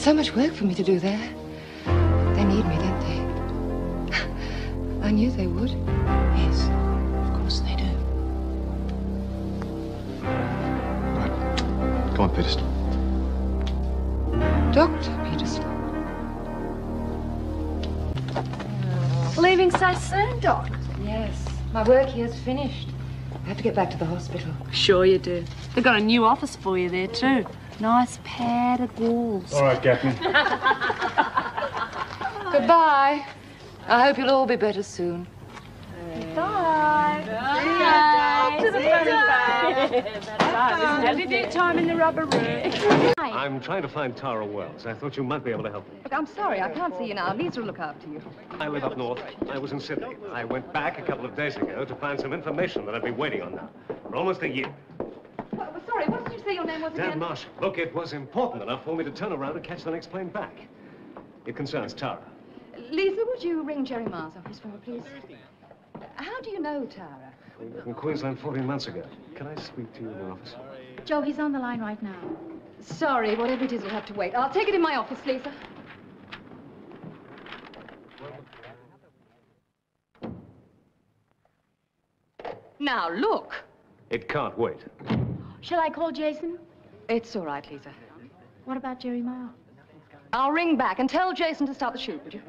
S3: So much work for me to do there. They need me, don't they? I knew they would.
S57: Yes, of course they do.
S51: Come on, Peterson.
S3: Dr. Peterson.
S9: Leaving so soon, Doc?
S3: Yes. My work here's finished. I have to get back to the hospital.
S9: Sure you do. They've got a new office for you there, too. Nice pad of walls.
S51: All right, Captain.
S3: Goodbye. I hope you'll all be better soon.
S9: Bye. Bye. To the That's time in the rubber room.
S58: I'm trying to find Tara Wells. I thought you might be able to help me.
S3: Look, I'm sorry. I can't see you now. Lisa will look after you.
S58: I live up north. I was in Sydney. I went back a couple of days ago to find some information that I've been waiting on now for almost a year.
S3: Well, sorry, what did you say your name was
S58: Dan
S3: again?
S58: Marsh. Look, it was important enough for me to turn around and catch the next plane back. It concerns Tara.
S3: Lisa, would you ring Jerry Mars' office for her, please? Oh, How do you know Tara?
S58: We met in Queensland 14 months ago. Can I speak to you in the office?
S9: Joe, he's on the line right now.
S3: Sorry, whatever it is, you'll have to wait. I'll take it in my office, Lisa. Now, look.
S58: It can't wait.
S9: Shall I call Jason?
S3: It's all right, Lisa.
S9: What about Jerry Miles?
S3: I'll ring back and tell Jason to start the shoot, would you?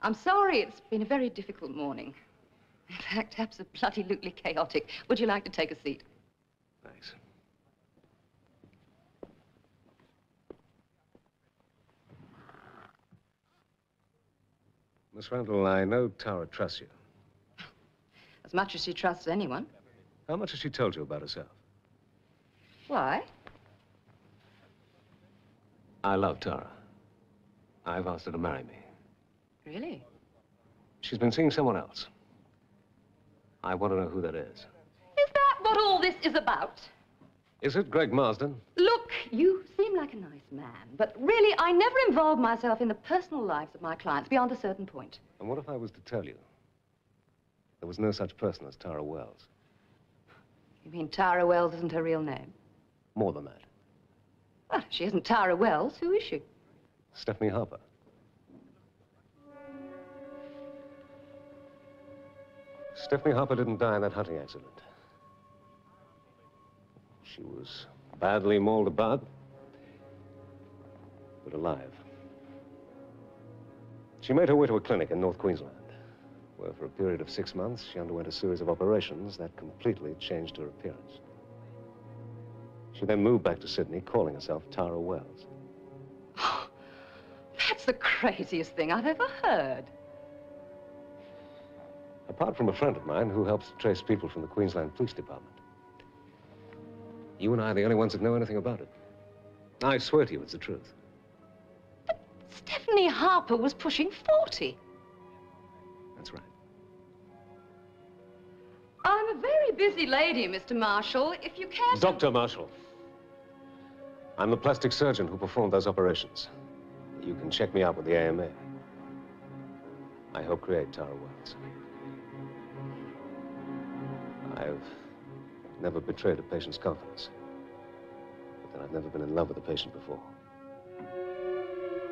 S3: I'm sorry, it's been a very difficult morning. In fact, absolutely chaotic. Would you like to take a seat?
S58: Thanks. Miss Randall, I know Tara trusts you.
S3: As much as she trusts anyone.
S58: How much has she told you about herself?
S3: Why?
S58: I love Tara. I've asked her to marry me.
S3: Really?
S58: She's been seeing someone else. I want to know who that is.
S3: Is that what all this is about?
S58: Is it Greg Marsden?
S3: Look, you seem like a nice man, but really, I never involve myself in the personal lives of my clients beyond a certain point.
S58: And what if I was to tell you there was no such person as Tara Wells?
S3: You mean Tara Wells isn't her real name?
S58: More than that.
S3: Well, if she isn't Tara Wells, who is she?
S58: Stephanie Harper. Stephanie Harper didn't die in that hunting accident. She was badly mauled about, but alive. She made her way to a clinic in North Queensland, where for a period of six months she underwent a series of operations that completely changed her appearance. She then moved back to Sydney, calling herself Tara Wells.
S3: That's the craziest thing I've ever heard.
S58: Apart from a friend of mine who helps trace people from the Queensland Police Department. You and I are the only ones that know anything about it. I swear to you it's the truth.
S3: But Stephanie Harper was pushing 40.
S58: That's right.
S3: I'm a very busy lady, Mr. Marshall. If you care to...
S58: Dr. Marshall. I'm the plastic surgeon who performed those operations. You can check me out with the AMA. I help create Tara Wells. I've never betrayed a patient's confidence. But then I've never been in love with a patient before.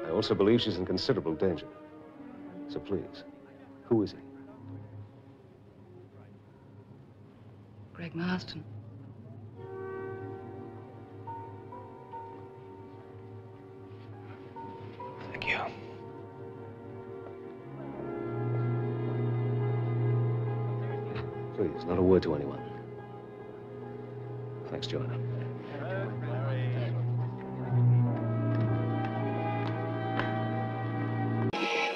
S58: I also believe she's in considerable danger. So please, who is he?
S3: Greg Marsden.
S58: Thank you. Please, not a word to anyone. Thanks, Joanna.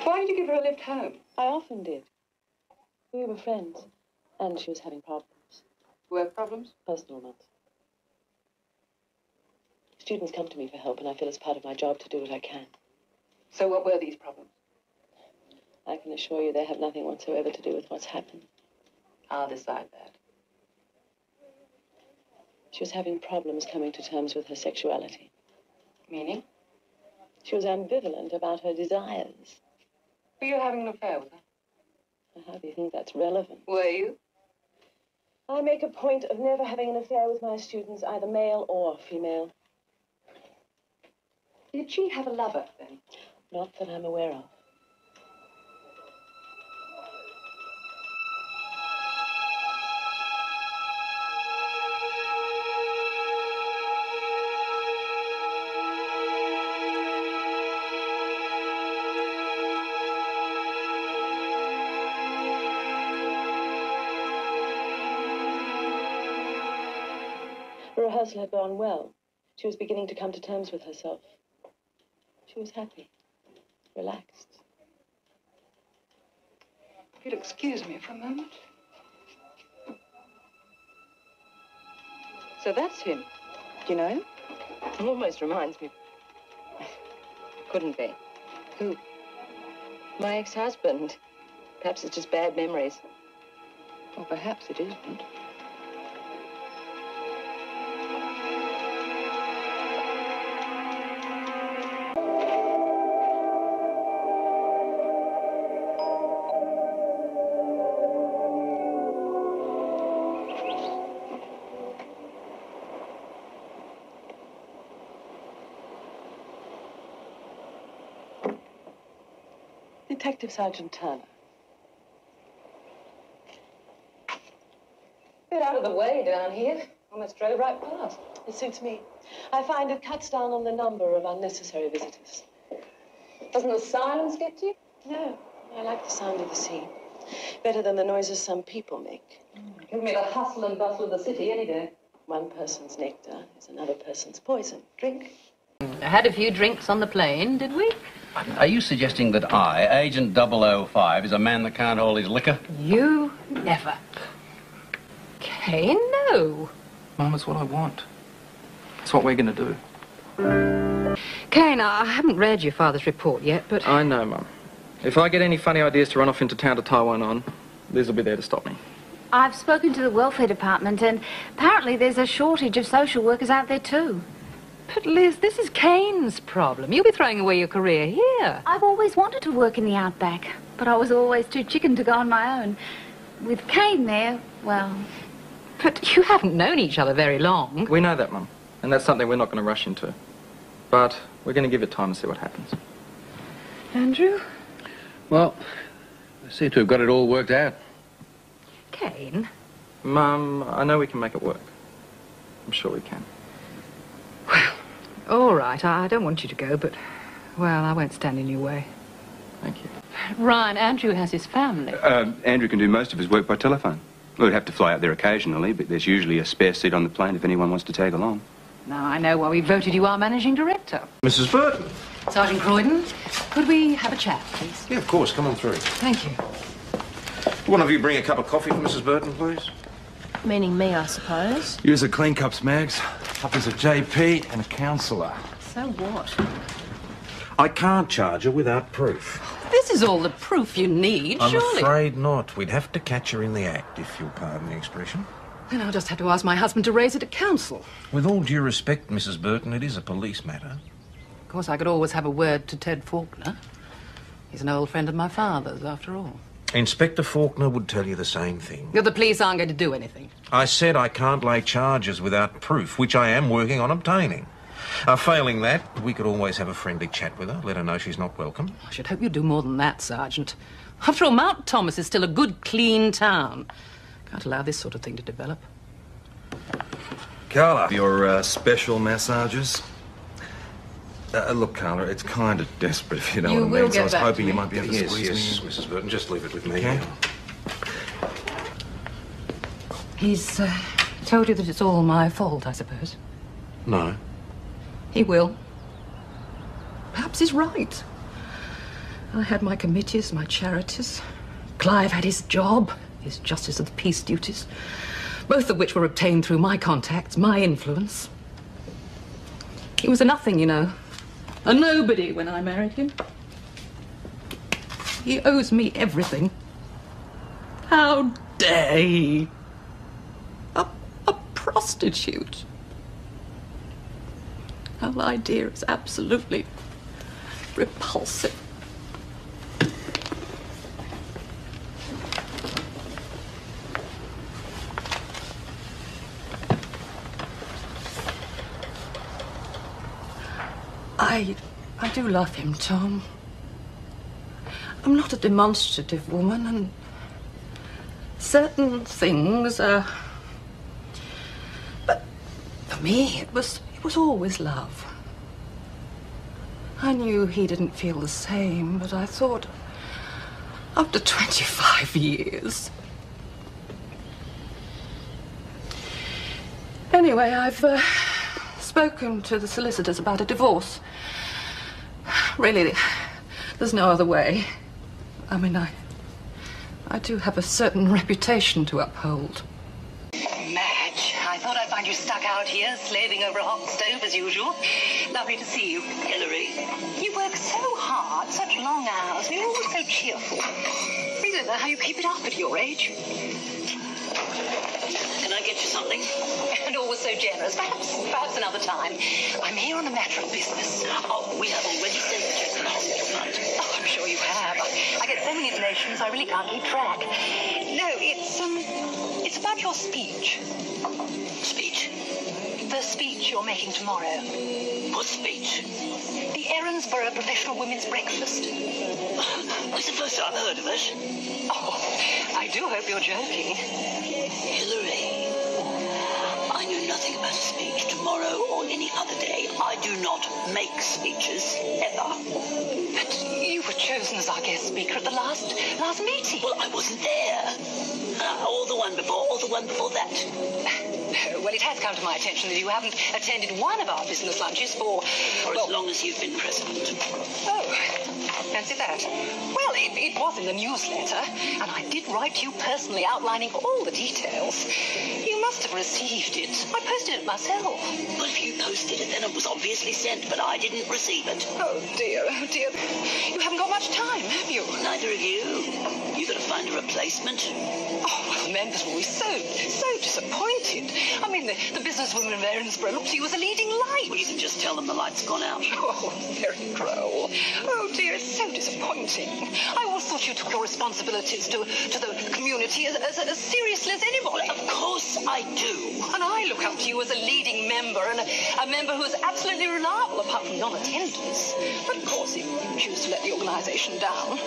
S59: Why did you give her a lift home? I often did. We were friends, and she was having problems.
S60: Work problems?
S59: Personal ones. Students come to me for help, and I feel it's part of my job to do what I can.
S60: So what were these problems?
S59: I can assure you they have nothing whatsoever to do with what's happened.
S60: I'll decide that.
S59: She was having problems coming to terms with her sexuality.
S60: Meaning?
S59: She was ambivalent about her desires.
S60: Were you having an affair with her?
S59: How do you think that's relevant?
S60: Were you?
S59: I make a point of never having an affair with my students, either male or female.
S60: Did she have a lover then?
S59: Not that I'm aware of. Rehearsal had gone well. She was beginning to come to terms with herself. She was happy, relaxed.
S60: If you'll excuse me for a moment. So that's him. Do you know him?
S59: It Almost reminds me. Couldn't be.
S60: Who?
S59: My ex-husband. Perhaps it's just bad memories.
S60: Or perhaps it isn't.
S59: Detective Sergeant Turner.
S60: Get out of the way down here. Almost drove right past.
S59: It suits me. I find it cuts down on the number of unnecessary visitors.
S60: Doesn't the silence get to you?
S59: No, I like the sound of the sea. Better than the noises some people make.
S60: Give me the hustle and bustle of the city any day.
S59: One person's nectar is another person's poison. Drink.
S3: I had a few drinks on the plane, did we?
S33: Are you suggesting that I, Agent 005, is a man that can't hold his liquor?
S3: You never. Kane, no.
S61: Mum, it's what I want. It's what we're going to do.
S3: Kane, I haven't read your father's report yet, but
S61: I know, Mum. If I get any funny ideas to run off into town to Taiwan on, Liz will be there to stop me.
S1: I've spoken to the welfare department, and apparently there's a shortage of social workers out there too.
S3: But Liz, this is Kane's problem. You'll be throwing away your career here.
S1: I've always wanted to work in the outback, but I was always too chicken to go on my own. With Kane there, well,
S3: But you haven't known each other very long.
S61: We know that, Mum. And that's something we're not going to rush into. But we're going to give it time and see what happens.
S3: Andrew?
S33: Well, I seem to have got it all worked out.
S3: Kane?
S61: Mum, I know we can make it work. I'm sure we can.
S3: Well, all right, I I don't want you to go, but, well, I won't stand in your way.
S61: Thank you.
S3: Ryan, Andrew has his family.
S30: Uh, Andrew can do most of his work by telephone. We'd have to fly out there occasionally, but there's usually a spare seat on the plane if anyone wants to tag along.
S3: Now I know why we voted you our managing director.
S30: Mrs. Burton.
S3: Sergeant Croydon, could we have a chat, please?
S11: Yeah, of course. Come on through.
S3: Thank you.
S11: One of you bring a cup of coffee for Mrs. Burton, please.
S9: Meaning me, I suppose.
S11: Use a clean cups, Mags. Copies of JP and a counsellor.
S9: So what?
S11: I can't charge her without proof.
S3: This is all the proof you need,
S11: I'm
S3: surely.
S11: afraid not. We'd have to catch her in the act, if you'll pardon the expression.
S3: Then I'll just have to ask my husband to raise it at council.
S11: With all due respect, Mrs. Burton, it is a police matter.
S3: Of course, I could always have a word to Ted Faulkner. He's an old friend of my father's, after all.
S11: Inspector Faulkner would tell you the same thing.
S3: The police aren't going to do anything.
S11: I said I can't lay charges without proof, which I am working on obtaining. Uh, failing that, we could always have a friendly chat with her, let her know she's not welcome.
S3: I should hope you'd do more than that, Sergeant. After all, Mount Thomas is still a good, clean town. Can't allow this sort of thing to develop.
S11: Carla. Your uh, special massages. Uh, look, Carla, it's kind of desperate, if you know
S3: You
S11: what I
S3: will
S11: mean. so I was hoping you might be able to yes, squeeze yes, me in. Mrs. Burton, just leave it with me. Okay.
S3: He's uh, told you that it's all my fault, I suppose.
S11: No.
S3: He will. Perhaps he's right. I had my committees, my charities. Clive had his job, his justice of the peace duties.
S62: both of which were obtained through my contacts, my influence. He was a nothing, you know. A nobody when I married him. He owes me everything. How dare he? A, a prostitute. Whole idea is absolutely repulsive. I, I do love him, Tom. I'm not a demonstrative woman, and certain things are. But for me, it was it was always love. I knew he didn't feel the same, but I thought, after 25 years. Anyway, I've uh, spoken to the solicitors about a divorce. Really, there's no other way. I mean, I. I do have a certain reputation to uphold.
S3: Madge, I thought I'd find you stuck out here, slaving over a hot stove as usual. Lovely to see you. Hillary. You work so hard, such long hours, and you're always so cheerful. I don't know how you keep it up at your age. Get you something? And always so generous. Perhaps, perhaps another time. I'm here on a matter of business. Oh, we have already sent you to the hospital front. Oh, I'm sure you have. I, I get so many donations, I really can't keep track. No, it's um, it's about your speech. Speech? The speech you're making tomorrow. What speech? The Erinsborough Professional Women's Breakfast. It's the first I've heard of it. Oh, I do hope you're joking. Hillary, I nothing about a speech tomorrow or any other day. I do not make speeches, ever. But you were chosen as our guest speaker at the last last meeting. Well, I wasn't there. Uh, or the one before, or the one before that. Well, it has come to my attention that you haven't attended one of our business lunches for... For as long as you've been president. Oh, fancy that. Well, it, it was in the newsletter, and I did write you personally outlining all the details. You must have received it. I posted it myself. Well, if you posted it, then it was obviously sent, but I didn't receive it. Oh, dear, oh, dear. You haven't got much time, have you? Neither have you. You've got to find a replacement. Oh, well, the members will be so, so disappointed. I mean, the, the businesswomen of Erinsborough look to you as a leading light. Well, you can just tell them the light's gone out. Oh, very droll. Oh, dear, it's so disappointing. I always thought you took your responsibilities to, to the community as, as, as seriously as anybody. Of course I do. And I look up to you as a leading member and a, a member who is absolutely reliable apart from non-attendance. But of course, you, you choose to let the organisation down.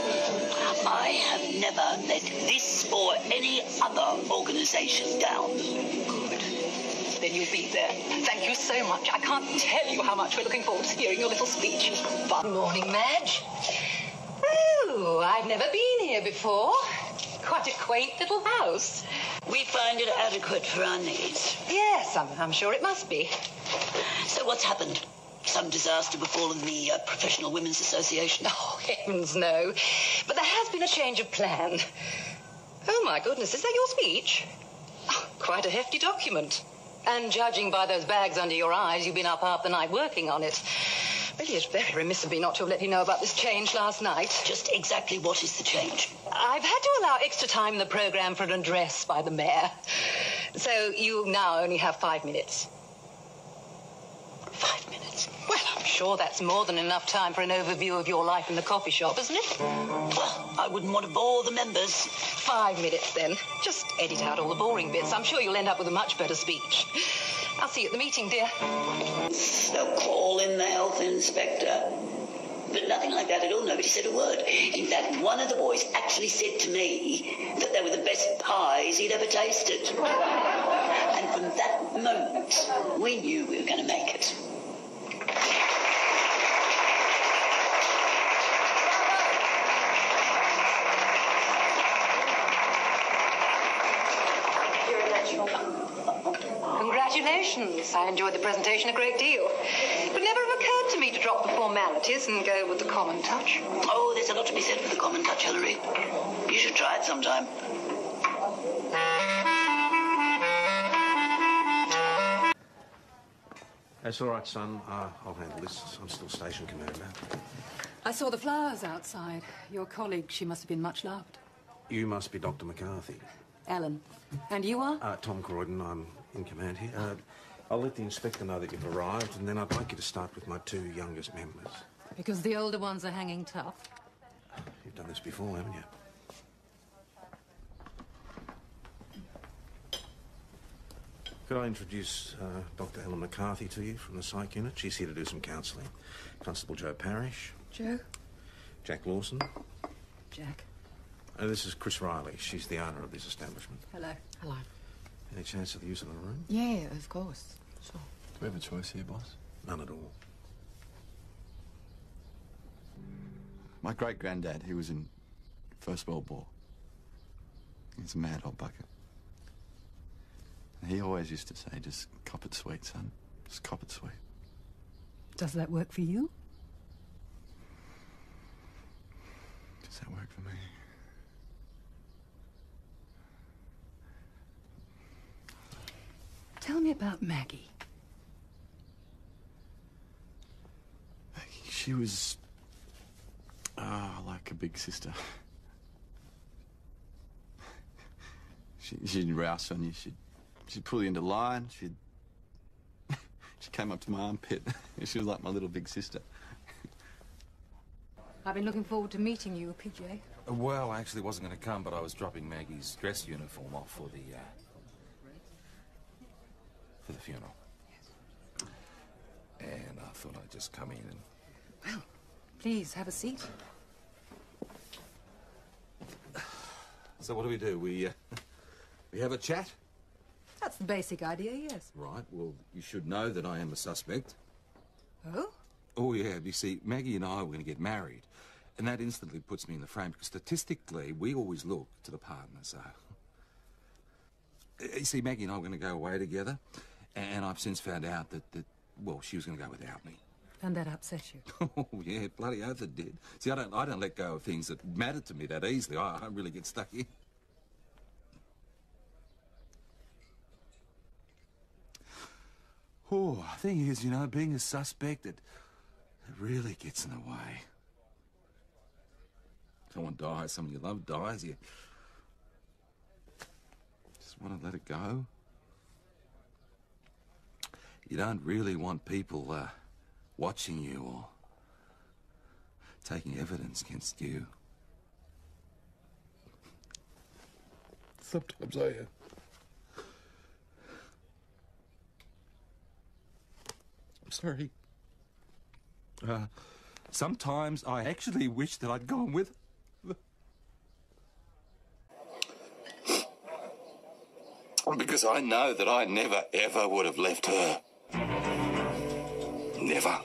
S3: I have never let this or any other organisation down. Good. Then you'll be there. Thank you so much. I can't tell you how much we're looking forward to hearing your little speech. Good morning, Madge. Oh, I've never been here before. Quite a quaint little house. We find it adequate for our needs. Yes, I'm, I'm sure it must be. So what's happened? Some disaster befallen the uh, Professional Women's Association? Oh, heavens no. But there has been a change of plan. Oh, my goodness, is that your speech? Oh, quite a hefty document. And judging by those bags under your eyes, you've been up half the night working on it. Really, it's very remiss of me not to have let you know about this change last night. Just exactly what is the change? I've had to allow extra time in the program for an address by the mayor. So you now only have five minutes. Five minutes? Well, I'm sure that's more than enough time for an overview of your life in the coffee shop, isn't it? Well, I wouldn't want to bore the members. Five minutes, then. Just edit out all the boring bits. I'm sure you'll end up with a much better speech. I'll see you at the meeting, dear. They'll call in the health inspector. But nothing like that at all. Nobody said a word. In fact, one of the boys actually said to me that they were the best pies he'd ever tasted. And from that moment, we knew we were going to make it. Congratulations. I enjoyed the presentation a great deal. It would never have occurred to me to drop the formalities and go with the common touch. Oh, there's a lot to be said for the common touch, Hilary. You should try it sometime.
S11: That's all right, son. Uh, I'll handle this. I'm still station commander.
S3: I saw the flowers outside. Your colleague, she must have been much loved.
S11: You must be Dr. McCarthy.
S3: Alan. And you are?
S11: Uh, Tom Croydon. I'm in command here. Uh, I'll let the inspector know that you've arrived, and then I'd like you to start with my two youngest members.
S3: Because the older ones are hanging tough.
S11: You've done this before, haven't you? Could I introduce uh, Dr. Ellen McCarthy to you from the psych unit? She's here to do some counselling. Constable Jo Parrish,
S3: Jo?
S11: Jack Lawson.
S3: Jack.
S11: Uh, this is Chris Riley. She's the owner of this establishment.
S3: Hello. Hello.
S11: Any chance of the use of the room?
S3: Yeah, of course. Sure.
S33: Do we have a choice here, boss?
S11: None at all.
S63: My great granddad, he was in First World War. He's a mad old bucket. He always used to say, just cop it sweet, son. Just cop it sweet.
S3: Does that work for you?
S63: Does that work for me?
S3: Tell me about Maggie.
S63: She was. Ah, like a big sister. she, she'd rouse on you. She'd, she'd pull you into line. She'd. she came up to my armpit. she was like my little big sister.
S3: I've been looking forward to meeting you, PJ.
S33: Well, I actually wasn't going to come, but I was dropping Maggie's dress uniform off for the, uh, for the funeral. And I thought I'd just come in and...
S3: Well, please, have a seat.
S33: So what do we do? We, uh, we have a chat?
S3: That's the basic idea, yes.
S33: Right, well, you should know that I am a suspect.
S3: Oh?
S33: Oh, yeah, you see, Maggie and I were going to get married. And that instantly puts me in the frame because statistically, we always look to the partner, so. You see, Maggie and I were going to go away together. And I've since found out that, that well, she was going to go without me.
S3: And that upset you.
S33: Oh, yeah, bloody oath it did. See, I don't, I don't let go of things that matter to me that easily. I, I really get stuck in. Oh, the thing is, you know, being a suspect, it, it really gets in the way. Someone dies, someone you love dies, you just want to let it go. You don't really want people uh, watching you or taking evidence against you. Sometimes I am. I'm sorry. Uh, sometimes I actually wish that I'd gone with. Because I know that I never, ever would have left her. Never.